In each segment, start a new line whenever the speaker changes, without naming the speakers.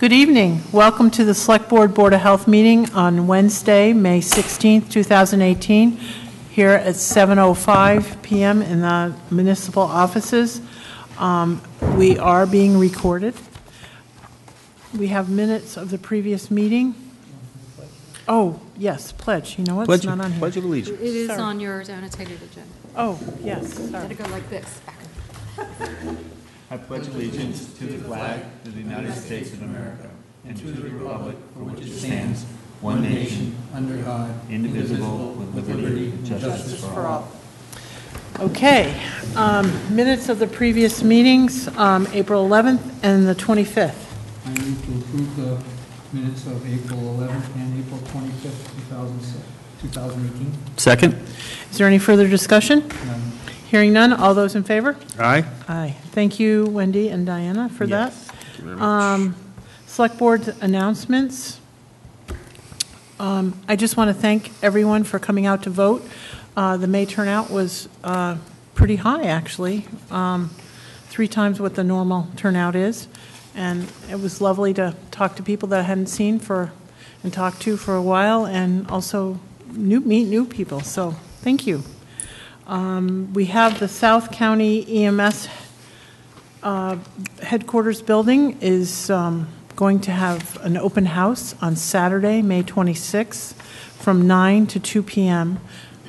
Good evening. Welcome to the Select Board Board of Health meeting on Wednesday, May 16th, 2018, here at 7:05 PM in the municipal offices. Um, We are being recorded. We have minutes of the previous meeting. Oh, yes, pledge. You know what? It's not on here.
Pledge of Allegiance.
It is
Sorry.
on your annotated agenda.
Oh, yes,
Gotta
sorry.
go like this.
I pledge allegiance to the flag of the United States of America and to the republic for which it stands, one nation,
under God,
indivisible, with liberty and justice for all.
Okay, um, minutes of the previous meetings, um, April 11th and the 25th.
I move to approve the minutes of April 11th and April 25th, 2018.
Second?
Is there any further discussion?
None.
Hearing none, all those in favor?
Aye.
Aye. Thank you, Wendy and Diana, for that.
Yes. Thank you very much.
Um, Select Board announcements. Um, I just want to thank everyone for coming out to vote. Uh, The May turnout was uh, pretty high, actually, um, three times what the normal turnout is. And it was lovely to talk to people that I hadn't seen for, and talked to for a while, and also new, meet new people, so thank you. Um, We have the South County EMS uh, headquarters building is um, going to have an open house on Saturday, May 26th, from 9 to 2 p.m.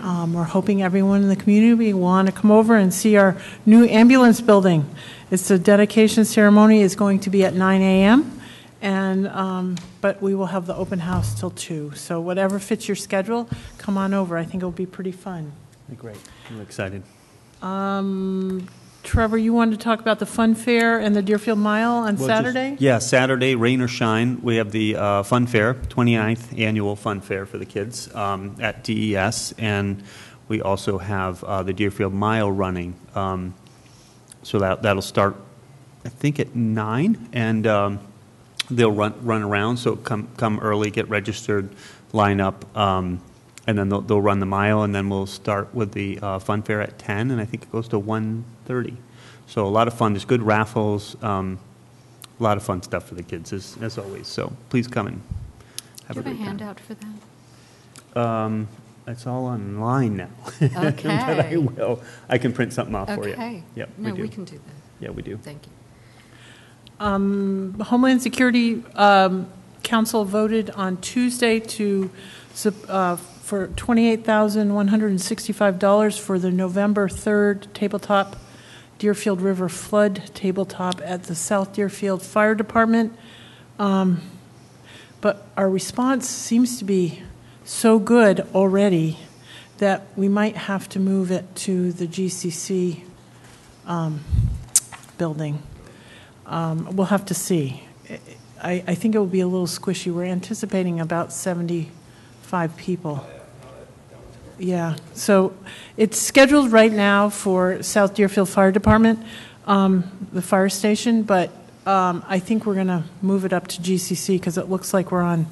Um, We're hoping everyone in the community will want to come over and see our new ambulance building. It's the dedication ceremony is going to be at 9 a.m., and, um, but we will have the open house till 2. So whatever fits your schedule, come on over. I think it'll be pretty fun.
Great. I'm excited.
Um, Trevor, you wanted to talk about the fun fair and the Deerfield Mile on
Well, just-
Saturday?
Yeah, Saturday, rain or shine, we have the uh, Fun Fair, 29th Annual Fun Fair for the kids um, at DES, and we also have uh, the Deerfield Mile running. Um, So that, that'll start, I think, at nine, and um, they'll run, run around, so come, come early, get registered, line up, um, and then they'll, they'll run the mile, and then we'll start with the uh, Fun Fair at 10, and I think it goes to 1:30. So a lot of fun, there's good raffles, um, a lot of fun stuff for the kids, as, as always, so please come and have
Do
a
you have a
time.
handout for that?
Um, It's all online now. But I
Okay.
will, I can print something off for you.
Okay.
Yep, we
No, we
do.
can do that.
Yeah, we do.
Thank you.
Um, Homeland Security um, Council voted on Tuesday to, sup- uh, for $28,165 for the November 3rd tabletop Deerfield River Flood Tabletop at the South Deerfield Fire Department. Um, But our response seems to be so good already that we might have to move it to the GCC um, building. Um, We'll have to see. I, I think it will be a little squishy. We're anticipating about 75 people. Yeah, so it's scheduled right now for South Deerfield Fire Department, um, the fire station, but um, I think we're going to move it up to GCC because it looks like we're on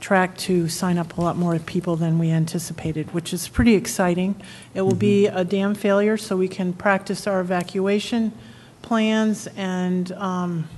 track to sign up a lot more people than we anticipated, which is pretty exciting. It will be a dam failure, so we can practice our evacuation plans, and um,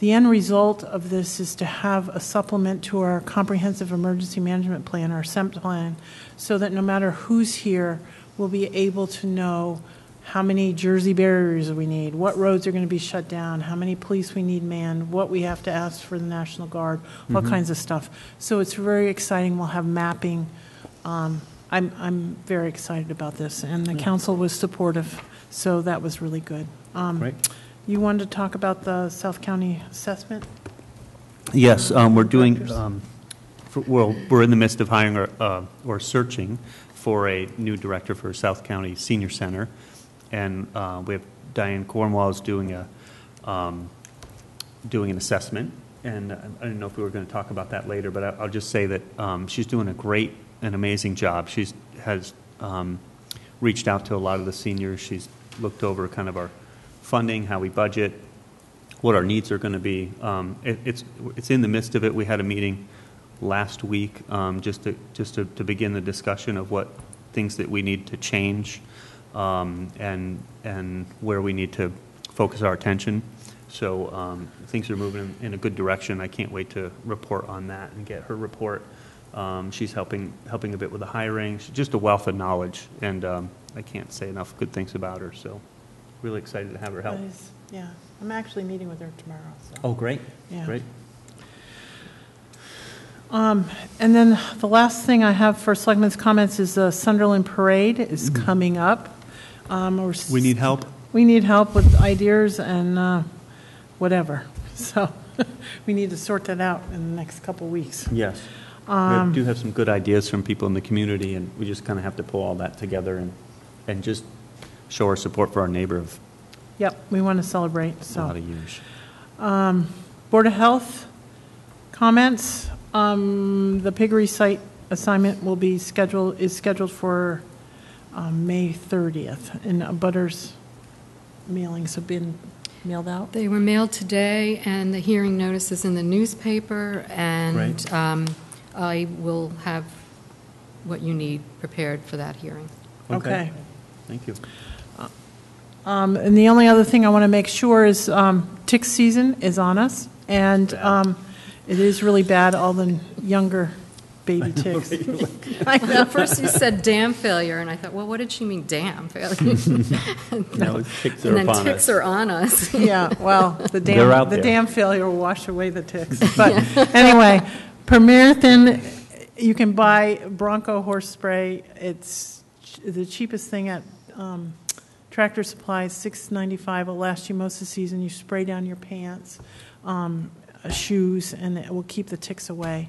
the end result of this is to have a supplement to our comprehensive emergency management plan, our CEMP plan, so that no matter who's here, we'll be able to know how many Jersey barriers we need, what roads are going to be shut down, how many police we need manned, what we have to ask for the National Guard, all kinds of stuff. So it's very exciting. We'll have mapping. Um, I'm, I'm very excited about this, and the council was supportive, so that was really good. Um,
Great.
You wanted to talk about the South County assessment?
Yes, um, we're doing, um, for- well, we're in the midst of hiring or, uh, or searching for a new director for South County Senior Center. And uh, we have Diane Cornwall is doing a, um, doing an assessment. And I I don't know if we were going to talk about that later, but I- I'll just say that um, she's doing a great and amazing job. She's, has um, reached out to a lot of the seniors. She's looked over kind of our funding, how we budget, what our needs are going to be. Um, it, it's, it's in the midst of it. We had a meeting last week um, just to, just to, to begin the discussion of what things that we need to change um, and, and where we need to focus our attention. So um, things are moving in a good direction. I can't wait to report on that and get her report. Um, She's helping, helping a bit with the hiring. She's just a wealth of knowledge, and um, I can't say enough good things about her, so really excited to have her help.
That is- Yeah, I'm actually meeting with her tomorrow, so.
Oh, great.
Yeah.
Great.
Um, And then the last thing I have for Selectmen's comments is the Sunderland Parade is coming up. Um, we're s-.
We need help?
We need help with ideas and uh, whatever. So we need to sort that out in the next couple of weeks.
Yes. We do have some good ideas from people in the community, and we just kind of have to pull all that together and, and just show our support for our neighbor of
Yep, we want to celebrate,
a lot
so.
of years.
Board of Health comments. Um, The Piggery site assignment will be scheduled, is scheduled for um, May 30th. And Butters mailings have been mailed out.
They were mailed today, and the hearing notice is in the newspaper, and
Right.
um, I will have what you need prepared for that hearing.
Okay.
Thank you.
Um, And the only other thing I want to make sure is um, tick season is on us, and um, it is really bad, all the younger baby ticks. I know.
First you said dam failure, and I thought, well, what did she mean, dam failure?
No, ticks are
And then
upon
ticks
us.
are on us.
Yeah, well, the
They're out
dam, the
there.
dam failure will wash away the ticks. But anyway, Permethrin, you can buy Bronco horse spray. It's ch- the cheapest thing at um, Tractor Supply, six ninety-five. It'll last you most of the season. You spray down your pants, um, uh, shoes, and it will keep the ticks away.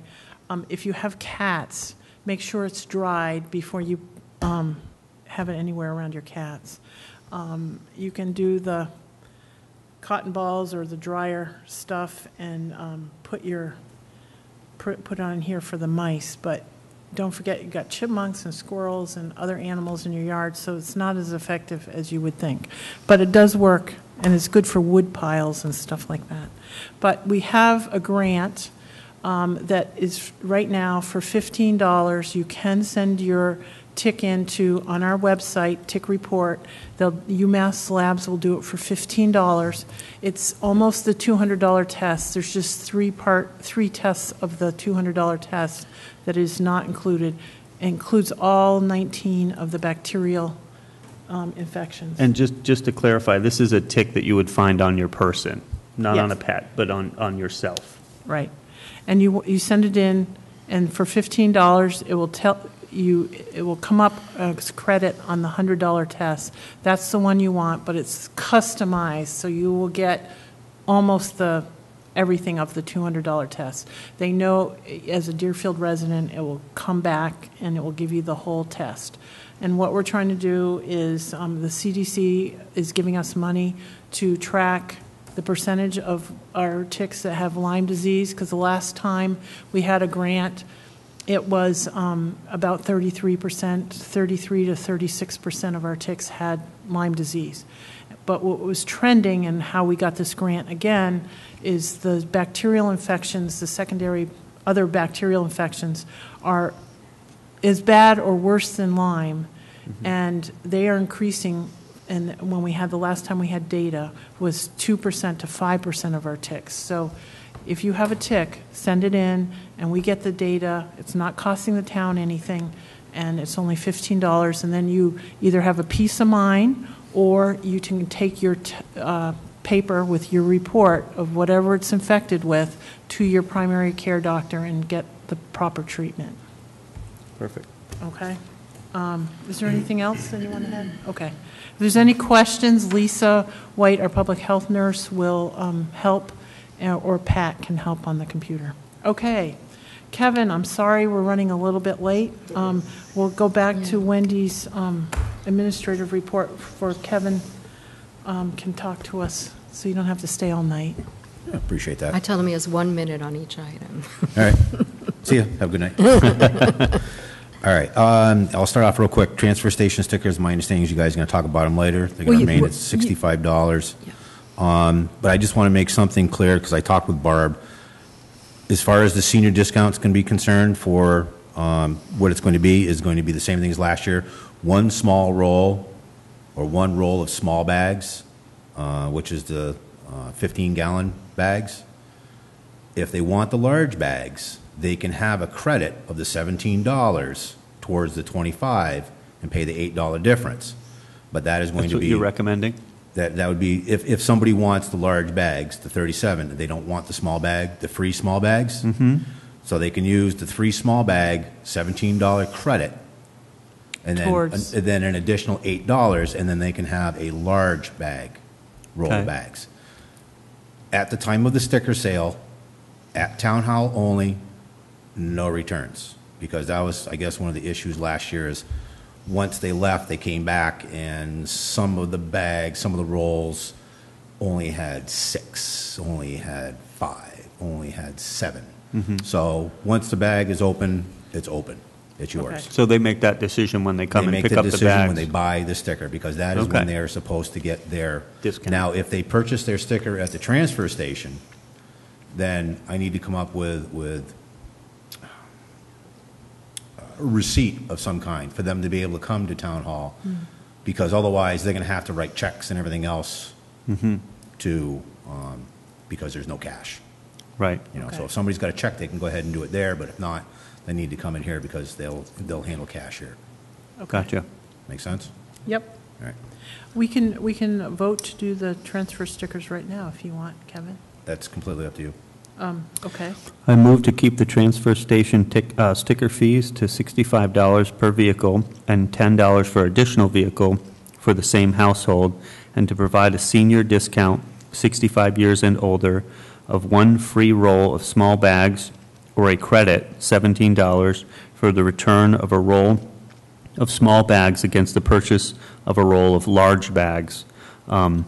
Um, If you have cats, make sure it's dried before you um, have it anywhere around your cats. Um, You can do the cotton balls or the dryer stuff and um, put your, put on here for the mice, but don't forget, you've got chipmunks and squirrels and other animals in your yard, so it's not as effective as you would think. But it does work, and it's good for wood piles and stuff like that. But we have a grant um, that is right now for $15. You can send your tick into, on our website, tick report. The UMass Labs will do it for $15. It's almost the $200 test. There's just three part, three tests of the $200 test that is not included. Includes all 19 of the bacterial um, infections.
And just, just to clarify, this is a tick that you would find on your person, not on a pet, but on, on yourself.
Right. And you, you send it in, and for fifteen dollars, it will tell you, it will come up as credit on the hundred dollar test. That's the one you want, but it's customized, so you will get almost the, everything of the two hundred dollar test. They know, as a Deerfield resident, it will come back and it will give you the whole test. And what we're trying to do is, um, the CDC is giving us money to track the percentage of our ticks that have Lyme disease, because the last time we had a grant, it was um, about 33%, 33 to 36% of our ticks had Lyme disease. But what was trending and how we got this grant again is the bacterial infections, the secondary other bacterial infections are as bad or worse than Lyme, and they are increasing. And when we had the last time we had data was two percent to five percent of our ticks. So, if you have a tick, send it in, and we get the data. It's not costing the town anything, and it's only fifteen dollars. And then you either have a peace of mind, or you can take your t- uh, paper with your report of whatever it's infected with to your primary care doctor and get the proper treatment.
Perfect.
Okay. Um, Is there anything else that you want to add? Okay. If there's any questions, Lisa White, our public health nurse, will um, help, or Pat can help on the computer. Okay. Kevin, I'm sorry, we're running a little bit late. Um, We'll go back to Wendy's um, administrative report for Kevin um, can talk to us, so you don't have to stay all night.
I Appreciate that.
I tell him he has one minute on each item.
All right. See you. Have a good night. All right. Um, I'll start off real quick. Transfer station stickers, my understanding is you guys are going to talk about them later. They're going to
you-
remain at $65.
Yeah.
Um, But I just want to make something clear, because I talked with Barb. As far as the senior discounts can be concerned for um, what it's going to be, is going to be the same thing as last year. One small roll, or one roll of small bags, uh, which is the 15-gallon bags. If they want the large bags, they can have a credit of the $17 towards the 25 and pay the $8 difference. But that is going
That's
to
what
be.
you're recommending?
That, that would be, if, if somebody wants the large bags, the 37, they don't want the small bag, the free small bags. Mm-hmm. So they can use the free small bag, $17 credit. And then,
Towards-
and then an additional $8, and then they can have a large bag, roll
Okay.
of bags. At the time of the sticker sale, at Town Hall only, no returns. Because that was, I guess, one of the issues last year is, once they left, they came back and some of the bags, some of the rolls only had six, only had five, only had seven. Mm-hmm. So, once the bag is open, it's open, it's yours.
Okay.
So they make that decision when they come
They
and
make
pick up the bags.
They make decision when they buy the sticker, because that is when they're supposed to get their.
Discount.
Now, if they purchase their sticker at the transfer station, then I need to come up with, with a receipt of some kind for them to be able to come to town hall, because otherwise, they're gonna have to write checks and everything else to, um, because there's no cash.
Right.
You know, so if somebody's got a check, they can go ahead and do it there, but if not, they need to come in here because they'll, they'll handle cash here.
Gotcha.
Make sense?
Yep.
All right.
We can, we can vote to do the transfer stickers right now if you want, Kevin.
That's completely up to you.
Um, okay.
I move to keep the transfer station tick- uh, sticker fees to $65 per vehicle and $10 for additional vehicle for the same household, and to provide a senior discount, 65 years and older, of one free roll of small bags or a credit, $17, for the return of a roll of small bags against the purchase of a roll of large bags. Um,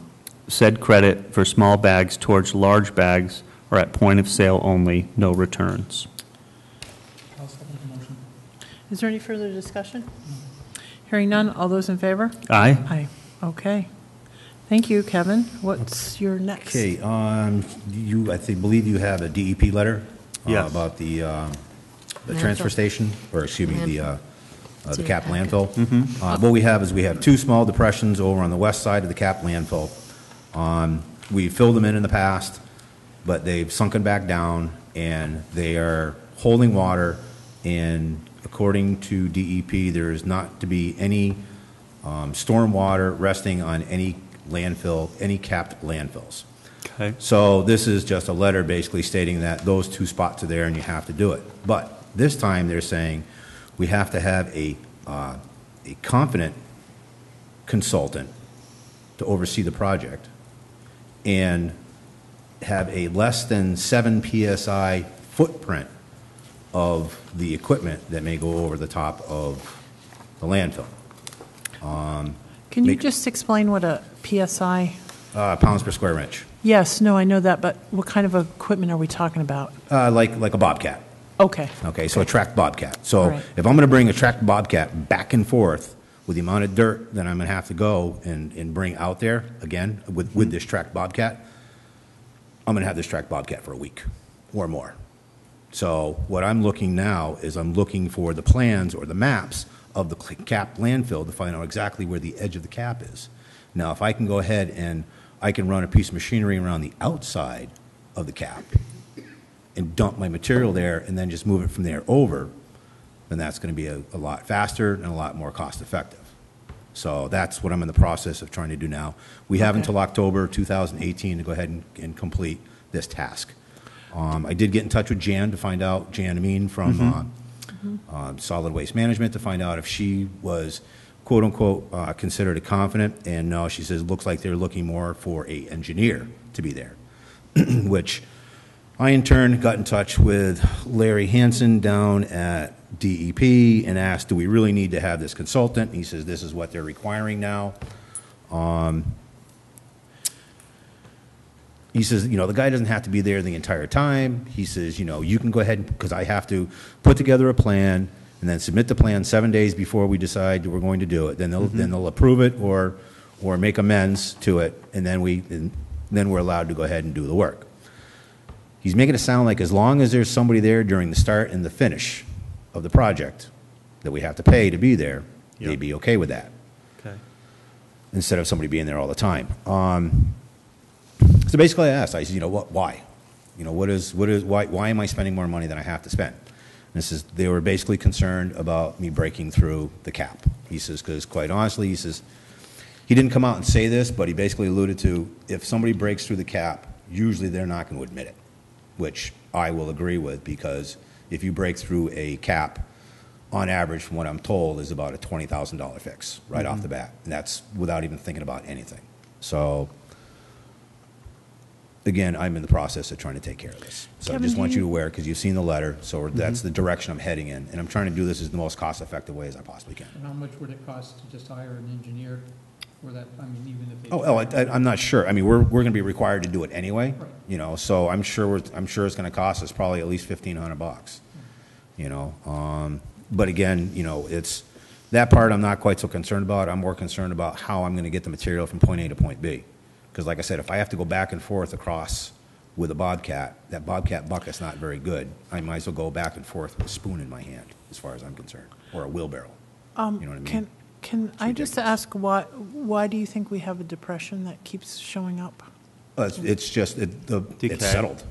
Said credit for small bags towards large bags are at point of sale only, no returns.
I'll second the motion.
Is there any further discussion? Hearing none, all those in favor?
Aye?
Aye. Okay. Thank you, Kevin. What's your next?
Okay, um, you, I think, believe you have a DEP letter? uh,
Yes.
About the, um, the transfer
Landfill.
station, or excuse me, the, uh, uh,
It's
the
in
cap
your packet.
landfill. Uh, What we have is we have two small depressions over on the west side of the cap landfill. Um, We filled them in in the past, but they've sunken back down, and they are holding water, and according to DEP, there is not to be any um, stormwater resting on any landfill, any capped landfills.
Okay.
So this is just a letter basically stating that those two spots are there and you have to do it. But this time, they're saying we have to have a, uh, a confident consultant to oversee the project and have a less than seven PSI footprint of the equipment that may go over the top of the landfill.
Can you
make-
just explain what a PSI?
Uh, pounds per square inch,
Yes, no, I know that, but what kind of equipment are we talking about?
uh, like, like a Bobcat.
Okay.
Okay, so a tracked Bobcat. So
right.
if I'm going to bring a tracked Bobcat back and forth with the amount of dirt that I'm going to have to go and, and bring out there, again, with, with this tracked Bobcat, I'm going to have this tracked Bobcat for a week or more. So what I'm looking now is I'm looking for the plans or the maps of the cap landfill to find out exactly where the edge of the cap is. Now, if I can go ahead and I can run a piece of machinery around the outside of the cap and dump my material there and then just move it from there over, then that's going to be a, a lot faster and a lot more cost effective. So that's what I'm in the process of trying to do now. We have until October 2018 to go ahead and, and complete this task. Um, I did get in touch with Jan to find out, Jan Ameen from uh, um, Solid Waste Management, to find out if she was quote-unquote uh, considered a confident, and no, she says, it looks like they're looking more for a engineer to be there, which I in turn got in touch with Larry Hansen down at DEP and asked, do we really need to have this consultant? And he says, this is what they're requiring now. Um, He says, you know, the guy doesn't have to be there the entire time. He says, you know, you can go ahead, because I have to put together a plan and then submit the plan seven days before we decide that we're going to do it. Then they'll, then they'll approve it or, or make amends to it, and then we, and then we're allowed to go ahead and do the work. He's making it sound like as long as there's somebody there during the start and the finish of the project that we have to pay to be there, they'd be okay with that
Okay.
instead of somebody being there all the time. Um, So basically, I asked, I said, you know, what, why? You know, what is, what is, why, why am I spending more money than I have to spend? And this is, they were basically concerned about me breaking through the cap. He says, because quite honestly, he says, he didn't come out and say this, but he basically alluded to, if somebody breaks through the cap, usually they're not going to admit it, which I will agree with, because if you break through a cap, on average, from what I'm told, is about a $20,000 fix right off mm-hmm. the bat. And that's without even thinking about anything. So, again, I'm in the process of trying to take care of this. So I just want you
you-
to aware, because you've seen the letter, so that's mm-hmm. the direction I'm heading in. And I'm trying to do this as the most cost-effective way as I possibly can.
And how much would it cost to just hire an engineer for that, I mean, even if they.
Oh, oh, I, I- I'm not sure. I mean, we're, we're gonna be required to do it anyway,
Right.
you know, so I'm sure, we're- I'm sure it's gonna cost us probably at least fifteen hundred bucks, you know? Um, but again, you know, it's, that part I'm not quite so concerned about. I'm more concerned about how I'm gonna get the material from point A to point B. Because like I said, if I have to go back and forth across with a Bobcat, that Bobcat bucket's not very good. I might as well go back and forth with a spoon in my hand, as far as I'm concerned, or a wheelbarrow.
Um,
You know what I mean?
Can, can I just ask why, why do you think we have a depression that keeps showing up?
Uh, It's, it's just, it, the,
Decay.
it's settled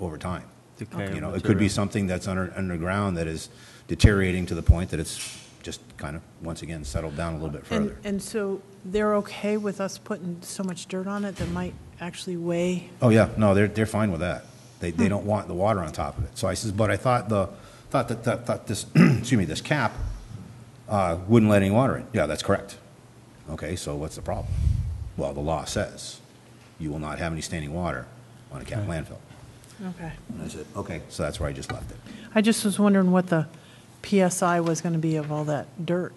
over time.
Decay of
You know, it could be
material.
something that's under, underground that is deteriorating to the point that it's just kind of, once again, settled down a little bit
And,
further.
and so they're okay with us putting so much dirt on it that might actually weigh?
Oh, yeah, no, they're, they're fine with that. They, they don't want the water on top of it. So I says, but I thought the, thought that, that, thought this, excuse me, this cap, uh, wouldn't let any water in. Yeah, that's correct. Okay, so what's the problem? Well, the law says you will not have any standing water on a cap landfill.
Okay.
And I said, okay, so that's where I just left it.
I just was wondering what the PSI was going to be of all that dirt.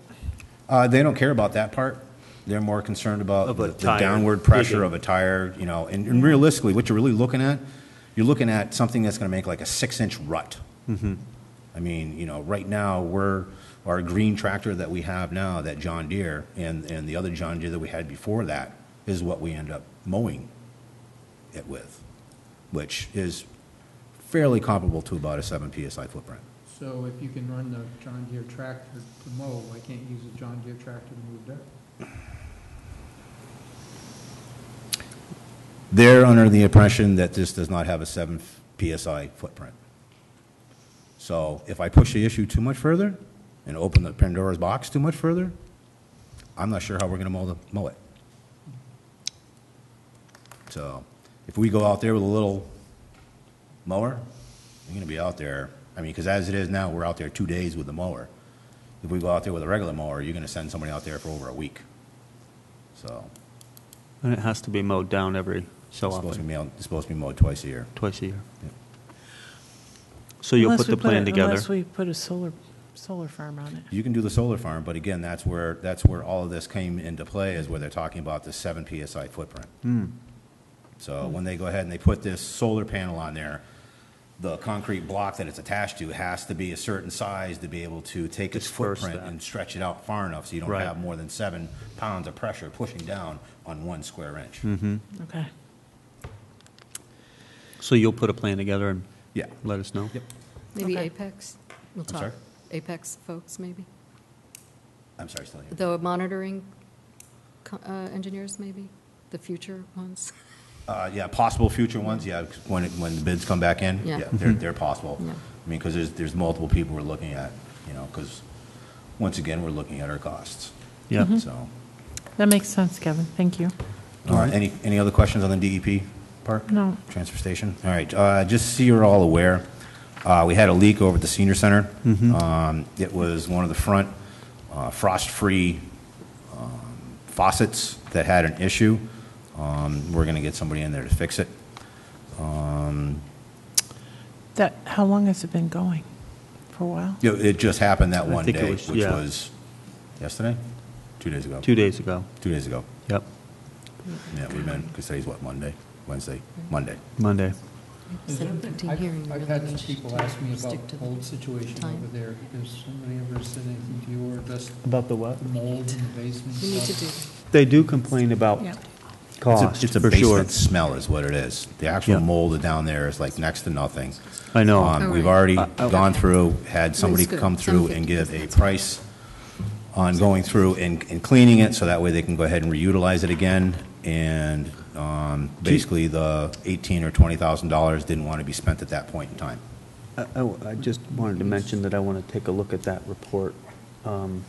Uh, they don't care about that part. They're more concerned about
Of a
the the
tire
downward pressure
digging.
of a tire, you know, and and realistically, what you're really looking at, you're looking at something that's gonna make like a six-inch rut. I mean, you know, right now, we're, our green tractor that we have now, that John Deere, and, and the other John Deere that we had before that, is what we end up mowing it with, which is fairly comparable to about a seven PSI footprint.
So if you can run the John Deere tractor to mow, why can't you use a John Deere tractor to move dirt?
They're under the impression that this does not have a seven PSI footprint. So if I push the issue too much further and open the Pandora's box too much further, I'm not sure how we're gonna mow the, mow it. So if we go out there with a little mower, we're gonna be out there, I mean, because as it is now, we're out there two days with the mower. If we go out there with a regular mower, you're gonna send somebody out there for over a week. So
And it has to be mowed down every so
it's supposed to
often,
be, mowed- it's supposed to be mowed twice a year.
twice a year. So you'll
Unless
put
we
the plan
a-
together?
Unless we put a solar, solar farm on it.
You can do the solar farm, but again, that's where, that's where all of this came into play, is where they're talking about the seven PSI footprint.
Hmm.
So when they go ahead and they put this solar panel on there, the concrete block that it's attached to has to be a certain size to be able to take its
Disperse
footprint
that.
and stretch it out far enough so you don't
Right.
have more than seven pounds of pressure pushing down on one square inch.
Mm-hmm.
Okay.
So you'll put a plan together and
Yeah.
let us know?
Yep.
Maybe
Okay.
Apex? We'll
I'm
talk.
sorry?
Apex folks, maybe?
I'm sorry, still here.
The monitoring co- uh, engineers, maybe? The future ones?
Uh, yeah, possible future ones, yeah, 'cause when, it- when the bids come back in,
Yeah.
yeah, they're, they're possible.
Yeah.
I mean, because there's, there's multiple people we're looking at, you know, because, once again, we're looking at our costs.
Yeah.
So,
That makes sense, Kevin. Thank you.
all right, any, any other questions on the DEP part?
No.
Transfer station? All right, uh, just so you're all aware, uh, we had a leak over at the senior center. Um, It was one of the front uh, frost-free um, faucets that had an issue. Um, We're going to get somebody in there to fix it. Um,
That, how long has it been going? For a while?
You know, It just happened that
I
one
think it
day,
was-
which
yeah.
was yesterday? Two days ago?
Two days ago.
Two days ago.
Yep,
Yeah, we've been, because today's what, Monday? Wednesday? Monday.
Monday.
Seventeen
I've-
hearing,
I've
really,
had
we
some
should
people ask me
stick
about
to
the
the
old situation
time.
over there. Has somebody ever said anything to you or just
About the what?
mold in the basement?
We need to
stuff?
do,
They do complain about
Yeah.
It's a-
cost,
It's a
for sure.
basement smell is what it is. The actual
Yeah.
mold down there is like next to nothing.
I know.
Um, We've
All right.
already
I- I-
gone through, had somebody
good.
come through and give a price on going through and, and cleaning it, so that way they can go ahead and reutilize it again. And um, basically the eighteen or twenty thousand dollars didn't want to be spent at that point in time.
I, I- I just wanted to mention that I want to take a look at that report. Um,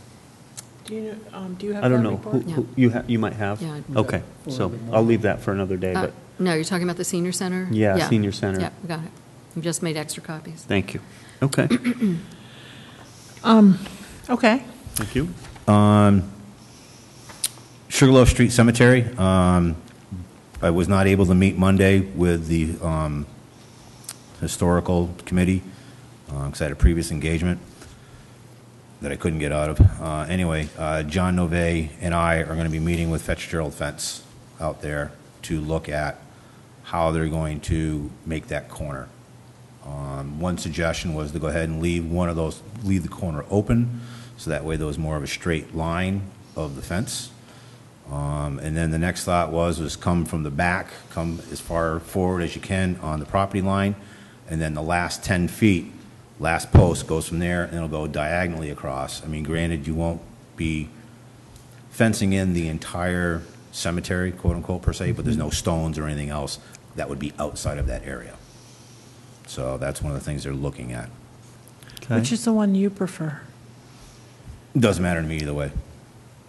Do you, um, do you have
I don't know,
report?
who, who, you ha, you might have?
Yeah.
Okay, so I'll leave that for another day,
Uh,
but,
No, you're talking about the senior center?
Yeah, senior center.
Yeah, we got it. We just made extra copies.
thank you. Okay,
Okay.
thank you.
Sugarloaf Street Cemetery, um, I was not able to meet Monday with the um, Historical Committee, because I had a previous engagement that I couldn't get out of. Uh, Anyway, uh, John Nove and I are going to be meeting with Fitzgerald Fence out there to look at how they're going to make that corner. Um, One suggestion was to go ahead and leave one of those, leave the corner open, so that way there was more of a straight line of the fence. Um, And then the next thought was, was come from the back, come as far forward as you can on the property line, and then the last 10 feet, last post goes from there, and it'll go diagonally across. I mean, granted, you won't be fencing in the entire cemetery, quote-unquote, per se, but there's no stones or anything else that would be outside of that area. So that's one of the things they're looking at.
Okay.
Which is the one you prefer?
Doesn't matter to me either way,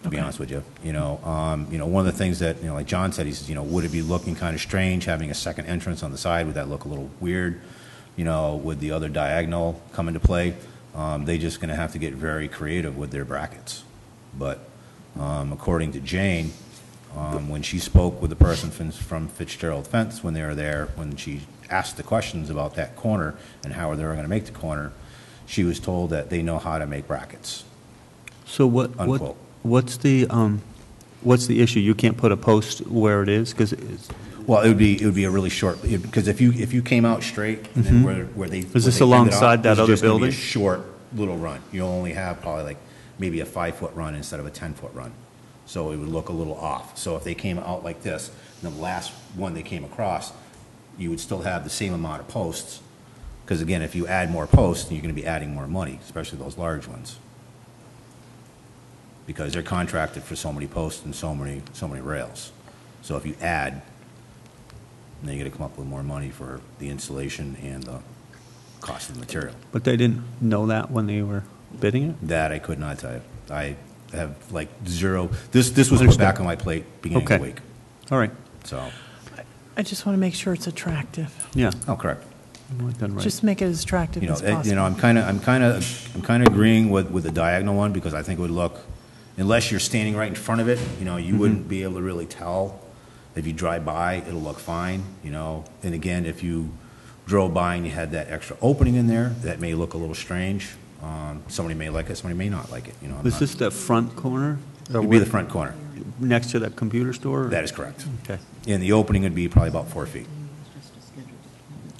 to be honest with you. You know, um, you know, one of the things that, you know, like John said, he says, you know, would it be looking kind of strange having a second entrance on the side? Would that look a little weird? You know, would the other diagonal come into play? Um, they just gonna have to get very creative with their brackets. But, um, according to Jane, um, when she spoke with the person from from Fitzgerald Fence when they were there, when she asked the questions about that corner and how they were gonna make the corner, she was told that they know how to make brackets.
So what, what,
Unquote.
What's the, um, what's the issue? You can't put a post where it is? Because it's,
Well, it would be, it would be a really short, because if you, if you came out straight, and then where, where they.
Mm-hmm. Is
where
this
they ended
alongside
up,
that other
just gonna be a
building?
Short, little run. You'll only have probably like, maybe a five-foot run instead of a ten-foot run. So it would look a little off. So if they came out like this, and the last one they came across, you would still have the same amount of posts. Because again, if you add more posts, you're gonna be adding more money, especially those large ones. Because they're contracted for so many posts and so many, so many rails. So if you add, then you're gonna come up with more money for the installation and the cost of the material.
but they didn't know that when they were bidding it?
That I could not tell you. I have like zero, this, this was put back on my plate beginning of the
Okay.
week,
All right,
so,
I just want to make sure it's attractive.
yeah.
oh, correct.
Well, Done right.
Just make it as attractive
You know,
as
eh, you know. I'm kind of, I'm kind of, I'm kind of agreeing with, with the diagonal one because I think it would look, unless you're standing right in front of it, you know, you wouldn't be able to really tell. If you drive by, it'll look fine, you know. And again, if you drove by and you had that extra opening in there, that may look a little strange. Um, somebody may like it, somebody may not like it, you know. I'm
Was
not-
this the front corner? Or
It'd be the front corner.
Next to that computer store?
That is correct.
Okay,
And the opening would be probably about four feet,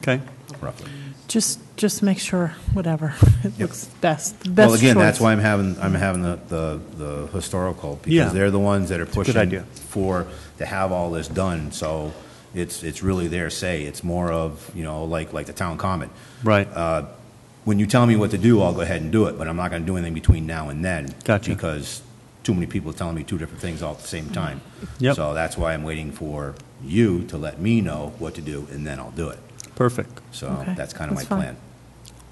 okay.
roughly.
Just, just make sure, whatever, it
Yep.
looks best, the best
Well, again, that's why I'm having, I'm having the, the, the historical,
Yeah.
because they're the ones that are
a
pushing
idea.
for, to have all this done, so it's, it's really their say. It's more of, you know, like, like the town common.
Right.
Uh, When you tell me what to do, I'll go ahead and do it, but I'm not gonna do anything between now and then.
Gotcha.
Because too many people are telling me two different things all at the same time.
Yep.
So that's why I'm waiting for you to let me know what to do, and then I'll do it.
Perfect.
So
Okay,
that's kind of my
that's fine.
plan.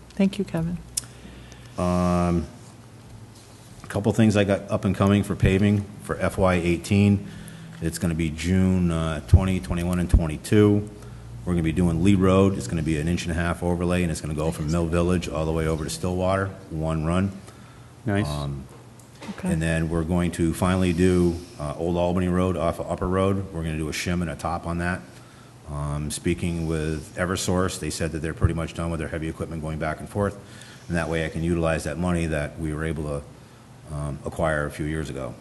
Thank you, Kevin.
A Couple things I got up and coming for paving for FY eighteen. It's gonna be June uh, 20, 21, and twenty-two. We're gonna be doing Lee Road. It's gonna be an inch and a half overlay, and it's gonna go from Mill Village all the way over to Stillwater, one run.
Nice.
Okay.
And then we're going to finally do uh, Old Albany Road off of Upper Road. We're going to do a shim and a top on that. Um, Speaking with Eversource, they said that they're pretty much done with their heavy equipment going back and forth. And that way I can utilize that money that we were able to um, acquire a few years ago.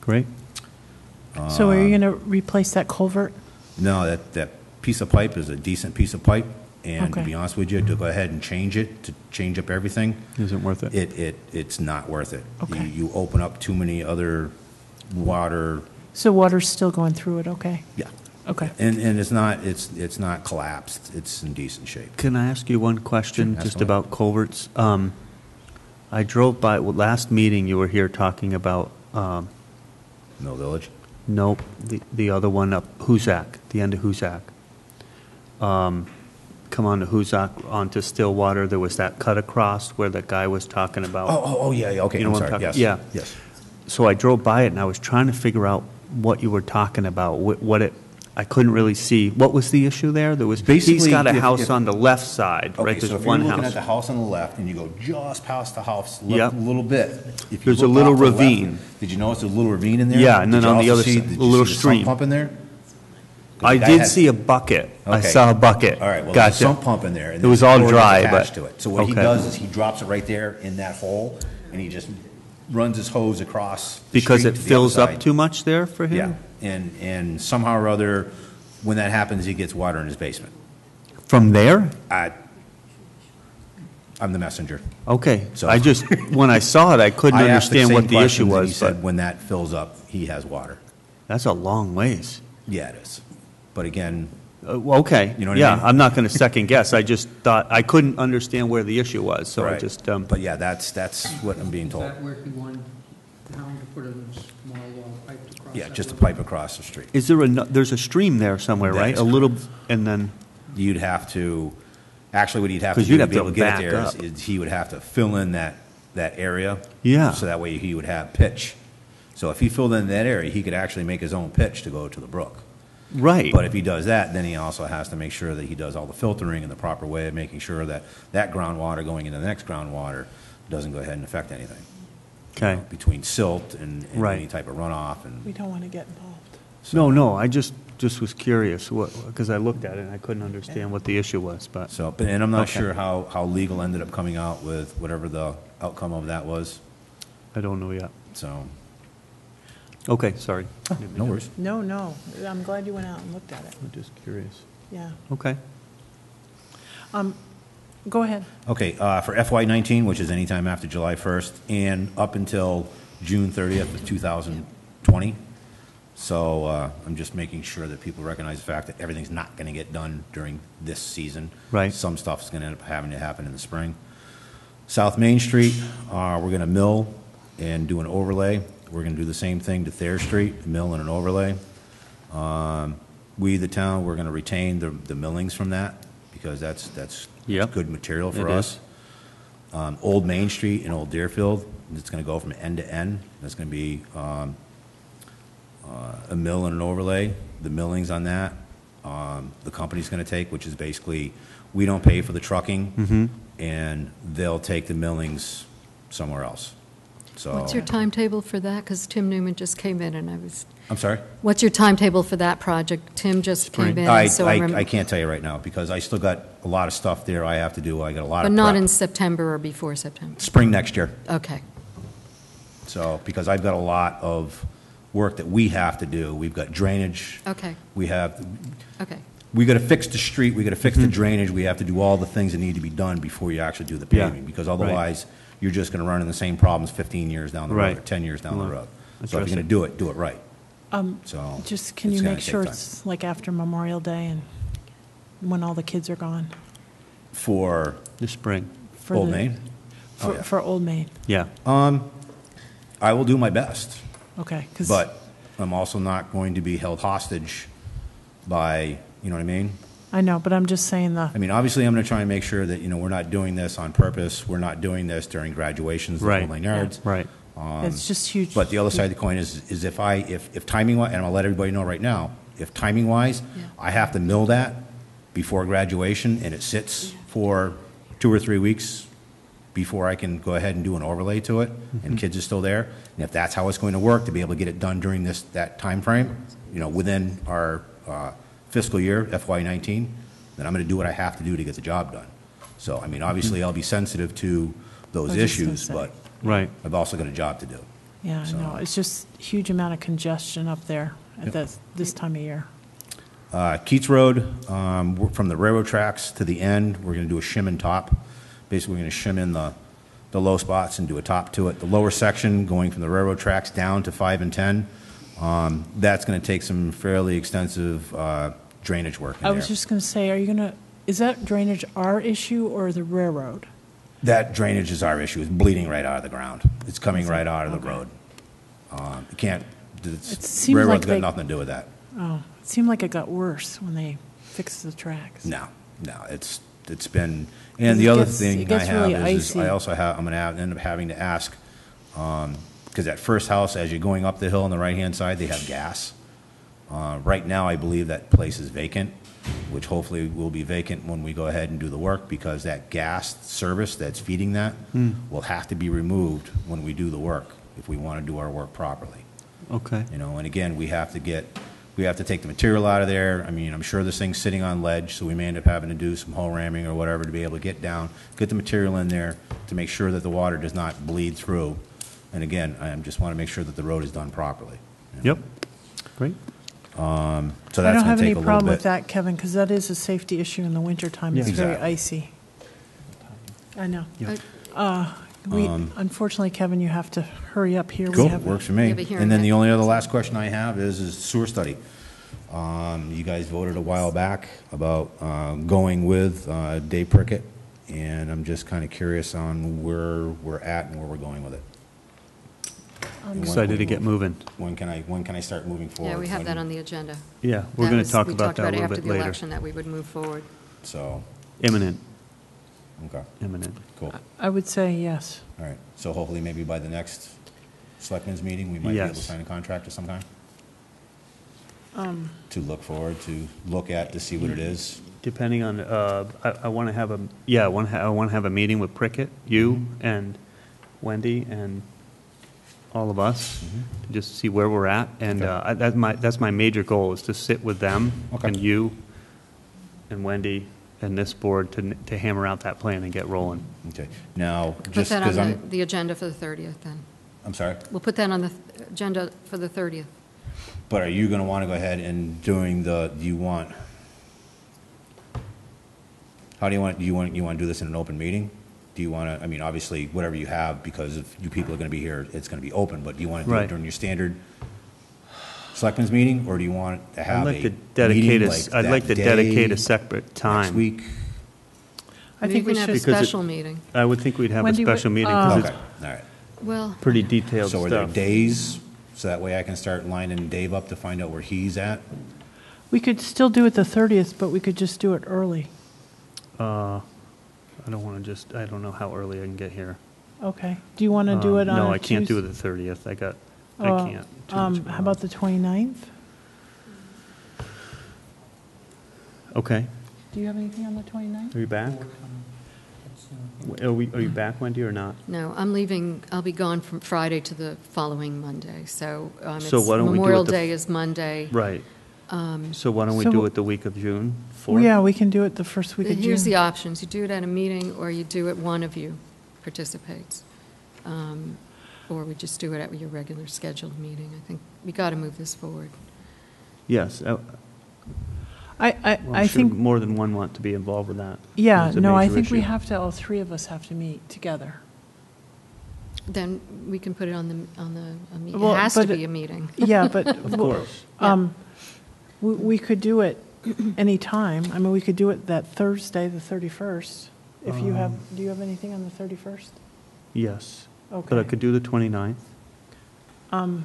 Great.
So are
um,
you going to replace that culvert?
No, that, that piece of pipe is a decent piece of pipe. And to
Okay.
be honest with you, to go ahead and change it, to change up everything,
Isn't worth it?
it, it, it's not worth it.
Okay.
You- You open up too many other water
So water's still going through it, okay?
Yeah.
Okay.
And, and it's not, it's, it's not collapsed, it's in decent shape.
Can I ask you one question,
Sure, ask
just
away.
about culverts? Um, I drove by, well, last meeting, you were here talking about, um,
Mill Village?
Nope, the, the other one up Hoosac, the end of Hoosac. Um, Come on to Hoosac, onto Stillwater, there was that cut across where that guy was talking
Oh,
about.
oh, oh, yeah, yeah, okay,
You know
I'm
what I'm
sorry,
talking-
yes.
yeah.
Yes.
So I drove by it and I was trying to figure out what you were talking about, wh- what it, I couldn't really see. What was the issue there? There was, he's
Basically,
got a
if-
house
if-
on the left side,
Okay,
right?
so
There's
if you're
one
looking at the
house.
house on the left and you go just past the house,
Yep.
left a little bit. if you
There's a
look
little
off the left,
ravine.
Did you notice there's a little ravine in there?
Yeah, and then
you
on the
also
other
see-
side,
did
a
you
little
see the
stream.
sump pump in there?
I did
had-
see a bucket. I
Okay.
saw a bucket.
All right, well, there's
Gotcha.
a sump pump in there. and
It
there's
was
a
all
cord
dry,
attached
but-
to it. So what he
okay.
does is he drops it right there in that hole, and he just runs his hose across the
Because
street
it
to the other
fills up
side.
too much there for him?
Yeah, and, and somehow or other, when that happens, he gets water in his basement.
From there?
I, I'm the messenger.
Okay,
So-
I just, when I saw it, I couldn't
I asked
understand
same
what the issue
questions, and He
but
said when that fills up, he has water.
that's a long ways.
Yeah, it is. But again,
Uh, well, Okay.
You know what I
Yeah,
mean?
I'm not going to second guess. I just thought, I couldn't understand where the issue was, so I
right.
just, um,
But yeah, that's, that's what I'm being
Is
told.
that where he wanted town to put a small uh, pipe across?
Yeah,
that
just a
road?
pipe across the street.
is there a, there's a stream there somewhere,
That
right?
is
A little, and then,
You'd have to, actually what he'd have to
'Cause
do
you'd
to
have
be
to
able to get
back
it there is,
up.
is he would have to fill in that, that area.
Yeah.
So that way he would have pitch. So if he filled in that area, he could actually make his own pitch to go to the brook.
Right.
But if he does that, then he also has to make sure that he does all the filtering in the proper way, of making sure that that groundwater going into the next groundwater doesn't go ahead and affect anything.
Okay.
Between silt and, and
Right.
any type of runoff and.
We don't want to get involved.
No, no, I just, just was curious, what, because I looked at it and I couldn't understand what the issue was, but,
So, but, and I'm not
Okay.
sure how, how legal ended up coming out with whatever the outcome of that was,
I don't know yet.
so,
Okay, sorry.
no worries.
No, no, I'm glad you went out and looked at it,
I'm just curious.
yeah.
Okay.
Um, Go ahead.
Okay, uh, for FY nineteen, which is anytime after July first, and up until June thirtieth of two thousand twenty. So, uh, I'm just making sure that people recognize the fact that everything's not gonna get done during this season.
Right.
Some stuff's gonna end up having to happen in the spring. South Main Street, uh, we're gonna mill and do an overlay. We're gonna do the same thing to Thayer Street, mill and an overlay. Um, we, the town, we're gonna retain the, the millings from that, because that's, that's good material for
It
us. Um, Old Main Street in Old Deerfield, it's gonna go from end to end. That's gonna be, um, uh, a mill and an overlay. The millings on that, um, the company's gonna take, which is basically, we don't pay for the trucking, and they'll take the millings somewhere else. So.
What's your timetable for that? Because Tim Newman just came in and I was,
I'm sorry?
what's your timetable for that project? Tim just came in,
I,
so
I,
I'm,
I can't tell you right now, because I still got a lot of stuff there I have to do. I got a lot of
but
of
not
prep.
in September or before September.
Spring next year.
Okay.
So, because I've got a lot of work that we have to do. We've got drainage.
Okay.
We have,
Okay.
we got to fix the street, we got to fix the hmm. drainage, we have to do all the things that need to be done before you actually do the.
Yeah,
paving. Because
right.
otherwise, you're just going to run into the same problems 15 years down the road, or 10 years down the
Well,
road. So if
address
you're going
it.
to do it, do it right.
Um,
So.
Just, can
it's
you
gonna
make
take
sure
time.
it's like after Memorial Day and when all the kids are gone?
For
This spring,
for
Old
the-
Main? Oh,
For,
yeah.
for Old Main,
yeah.
I will do my best,
okay. 'cause-
but I'm also not going to be held hostage by, you know what I mean?
I know, but I'm just saying the,
I mean, obviously, I'm going to try and make sure that, you know, we're not doing this on purpose. We're not doing this during graduations, the
Right.
whole nine yards.
Right.
it's just huge.
Um, But the other side of the coin is, is if I, if, if timing, and I'll let everybody know right now, if timing wise,
Yeah.
I have to mill that before graduation and it sits for two or three weeks before I can go ahead and do an overlay to it and kids are still there. And if that's how it's going to work, to be able to get it done during this, that timeframe, you know, within our uh, fiscal year, FY nineteen, then I'm going to do what I have to do to get the job done. So, I mean, obviously, I'll be sensitive to those
I was just gonna
issues,
say.
but
Right.
I've also got a job to do.
Yeah, I know, it's just huge amount of congestion up there at this, this time of year.
Uh, Keets Road, um, we're- from the railroad tracks to the end, we're going to do a shim and top. Basically, we're going to shim in the, the low spots and do a top to it. The lower section, going from the railroad tracks down to 5 and 10, um, that's going to take some fairly extensive uh, drainage work in
I
there.
was just going to say, are you going to, is that drainage our issue or the railroad?
That drainage is our issue, it's bleeding right out of the ground. It's coming right out of the
Okay.
road. Um, You can't it's-
It seems like
Railroad's got
they-
nothing to do with that.
Oh, it seemed like it got worse when they fixed the tracks.
No, no, it's, it's been, and
It
the other
gets-
thing I have
really
is, is I also have, I'm gonna end up having to ask, um, because that first house, as you're going up the hill on the right-hand side, they have gas. Uh, right now, I believe that place is vacant, which hopefully will be vacant when we go ahead and do the work, because that gas service that's feeding that will have to be removed when we do the work, if we want to do our work properly.
Okay.
You know, and again, we have to get, we have to take the material out of there. I mean, I'm sure this thing's sitting on ledge, so we may end up having to do some hoe ramming or whatever to be able to get down, get the material in there to make sure that the water does not bleed through. And again, I just want to make sure that the road is done properly. you know.
Yep. Great.
So
I
that's
don't
going
have
to
any
take a little
problem with
bit.
that, Kevin, because that is a safety issue in the wintertime.
Yeah.
It's very
Exactly.
icy. I know.
Yeah.
I-
We,
Um,
unfortunately, Kevin, you have to hurry up here. We
Cool,
have a-
works for me.
Have a hearing
And then the
next
only other last question I have is, is sewer study. Um, You guys voted a while back about uh, going with uh, Dave Prickett, and I'm just kind of curious on where we're at and where we're going with it. And when
Excited
can
to get moving.
When can I, when can I start moving forward?
Yeah, we have
When-
that on the agenda.
Yeah, we're
That
going
was-
to talk about that a little
after the
later.
election, that we would move forward.
So,
Imminent,
okay,
imminent.
cool.
I would say yes.
All right, so hopefully maybe by the next selectmen's meeting, we might be able to
Yes.
sign a contract of some kind?
Um,
To look forward, to look at, to see what it is?
Depending on, uh, I, I want to have a, yeah, I want to, I want to have a meeting with Prickett, you
Mm-hmm.
and Wendy and all of us, to just see where we're at. And
Okay.
uh, I- that's my, that's my major goal, is to sit with them
Okay.
and you and Wendy and this board to, to hammer out that plan and get rolling.
Okay, now,
Put
just
that on the,
I'm,
the agenda for the 30th, then.
I'm sorry,
We'll put that on the th- agenda for the 30th.
but are you going to want to go ahead and doing the, do you want, how do you want, do you want, you want to do this in an open meeting? Do you want to, I mean, obviously, whatever you have, because if you people are going to be here, it's going to be open, but do you want to do it
Right.
during your standard selectmen's meeting, or do you want to
I'd
have a
like to
meeting
dedicate, a
like
s- I'd
that
like to dedicate
day,
a separate time.
Next week?
I think we
can have a
should,
Because it-
special meeting.
I would think we'd have a
Wendy, what-
special meeting,
uh,
because
Okay,
it's
all right.
Well,
pretty detailed
So are there
stuff.
days, so that way I can start lining Dave up to find out where he's at?
we could still do it the 30th, but we could just do it early.
I don't want to just, I don't know how early I can get here.
Okay. Do you want to do
Um,
it on
No, I can't do it the 30th. I got, I
Uh,
can't. Too
Um,
much
how
going
about
on.
the 29th?
Okay.
Do you have anything on the 29th?
Are you back?
That's,
Are we, are you back, Wendy, or not?
no, I'm leaving, I'll be gone from Friday to the following Monday, so um,
So
it's-
why don't we do it
Memorial
the-
Day is Monday.
Right.
Um,
So why don't we
So-
do it the week of June 4th?
Yeah, we can do it the first week of June.
Here's the options, you do it at a meeting, or you do it, one of you participates. Um, Or we just do it at your regular scheduled meeting. I think we got to move this forward.
Yes. uh,
I, I,
well,
I
I'm sure
think,
more than one want to be involved with that.
yeah,
It's a
no, I
major
think we
issue.
have to, all three of us have to meet together.
Then we can put it on the, on the, a me-
Well,
it has to
but-
be a meeting.
Yeah, but.
Of course.
Um, we, we could do it anytime. I mean, we could do it that Thursday, the 31st. If you have,
Um,
do you have anything on the 31st?
Yes.
Okay.
But I could do the 29th.
Um,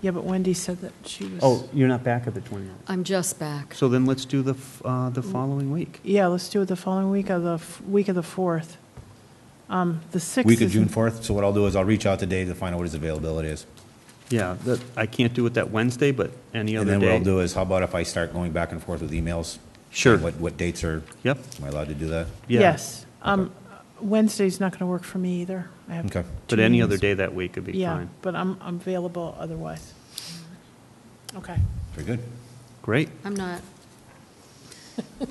yeah, but Wendy said that she was.
Oh, you're not back at the 29th.
I'm just back.
So then let's do the, f- uh, the following week.
Yeah, let's do it the following week of the, f- week of the 4th. Um, the 6th.
Week of June 4th, so what I'll do is I'll reach out to Dave to find out what his availability is.
Yeah, that, I can't do it that Wednesday, but any other day.
And
other
then what I'll
day.
do is, how about if I start going back and forth with emails?
Sure.
What, what dates are,
Yep.
am I allowed to do that?
yeah.
Yes. Um, Wednesday's not going to work for me either. I have
Okay.
But
two
any other day that week would be
Yeah,
fine.
but I'm, I'm available otherwise. Okay.
Very good.
Great.
I'm not.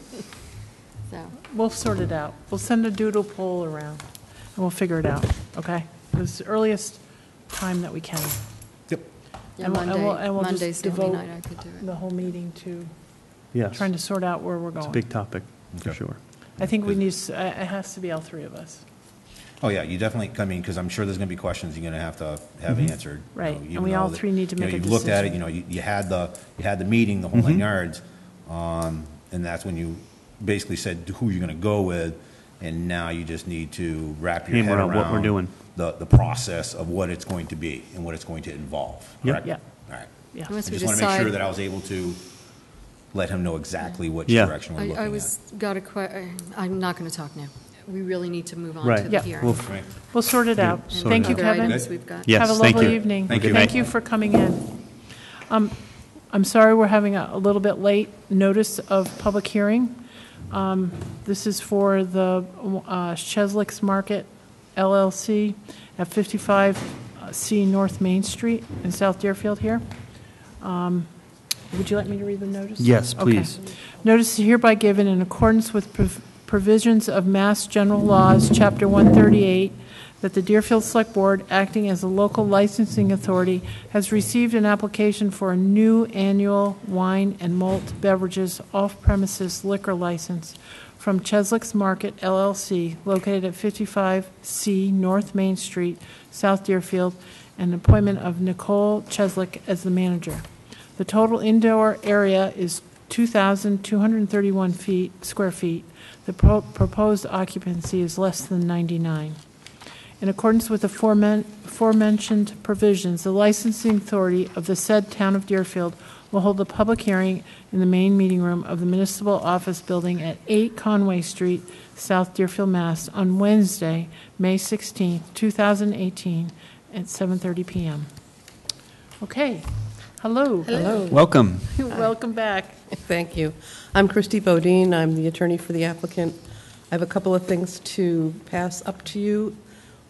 So,
We'll sort it out. We'll send a doodle poll around, and we'll figure it out, okay? It's the earliest time that we can.
Yep.
yeah,
And we'll- and we'll-
Monday,
and we'll just
Monday's the only
devote
night I could do it.
The whole meeting to
Yes.
trying to sort out where we're going.
It's a
going.
big topic, for
Okay.
sure.
I think we need, s- uh, it has to be all three of us.
Oh, yeah, you definitely, I mean, because I'm sure there's going to be questions you're going to have to have answered. you
Right,
know,
and
even
we all
though that-
three need to
you know,
make a
You've looked at it,
decision.
you know, you, you had the, you had the meeting, the whole nine
Mhm.
yards, um, and that's when you basically said who you're going to go with, and now you just need to wrap your
Hammer
head
out
around
what we're doing.
the, the process of what it's going to be and what it's going to involve,
Yep.
correct?
Yeah.
All right.
Yeah.
I
Once we
just want to make sure
decide-
that I was able to let him know exactly which
Yeah.
direction we're
I,
looking
I
at.
was, got a que, I'm not going to talk now. We really need to move on
Right.
to
Yeah.
the hearing.
We'll-
Right.
We'll sort it out.
And
sort
Thank
it
you,
other
Kevin.
items we've got.
Yes,
Have a
thank
lovely
you.
evening.
Thank you.
Thank you for coming in. Um, I'm sorry we're having a a little bit late notice of public hearing. Um, This is for the uh, Cheslick's Market LLC at 55 C North Main Street in South Deerfield here. Um, Would you like me to read the notice?
Yes,
Okay.
please.
Notice is hereby given in accordance with prov- provisions of Mass General Laws, Chapter 138, that the Deerfield Select Board, acting as a local licensing authority, has received an application for a new annual wine and malt beverages off-premises liquor license from Cheslick's Market LLC, located at 55C North Main Street, South Deerfield, and appointment of Nicole Cheslick as the manager. The total indoor area is 2,231 feet, square feet. The pro- proposed occupancy is less than 99. In accordance with the aforementioned provisions, the licensing authority of the said town of Deerfield will hold a public hearing in the main meeting room of the municipal office building at 8 Conway Street, South Deerfield, Mass. on Wednesday, May 16, 2018, at 7:30 PM. Okay, hello.
Hello.
Welcome.
Welcome back.
Thank you. I'm Christy Bodine. I'm the attorney for the applicant. I have a couple of things to pass up to you,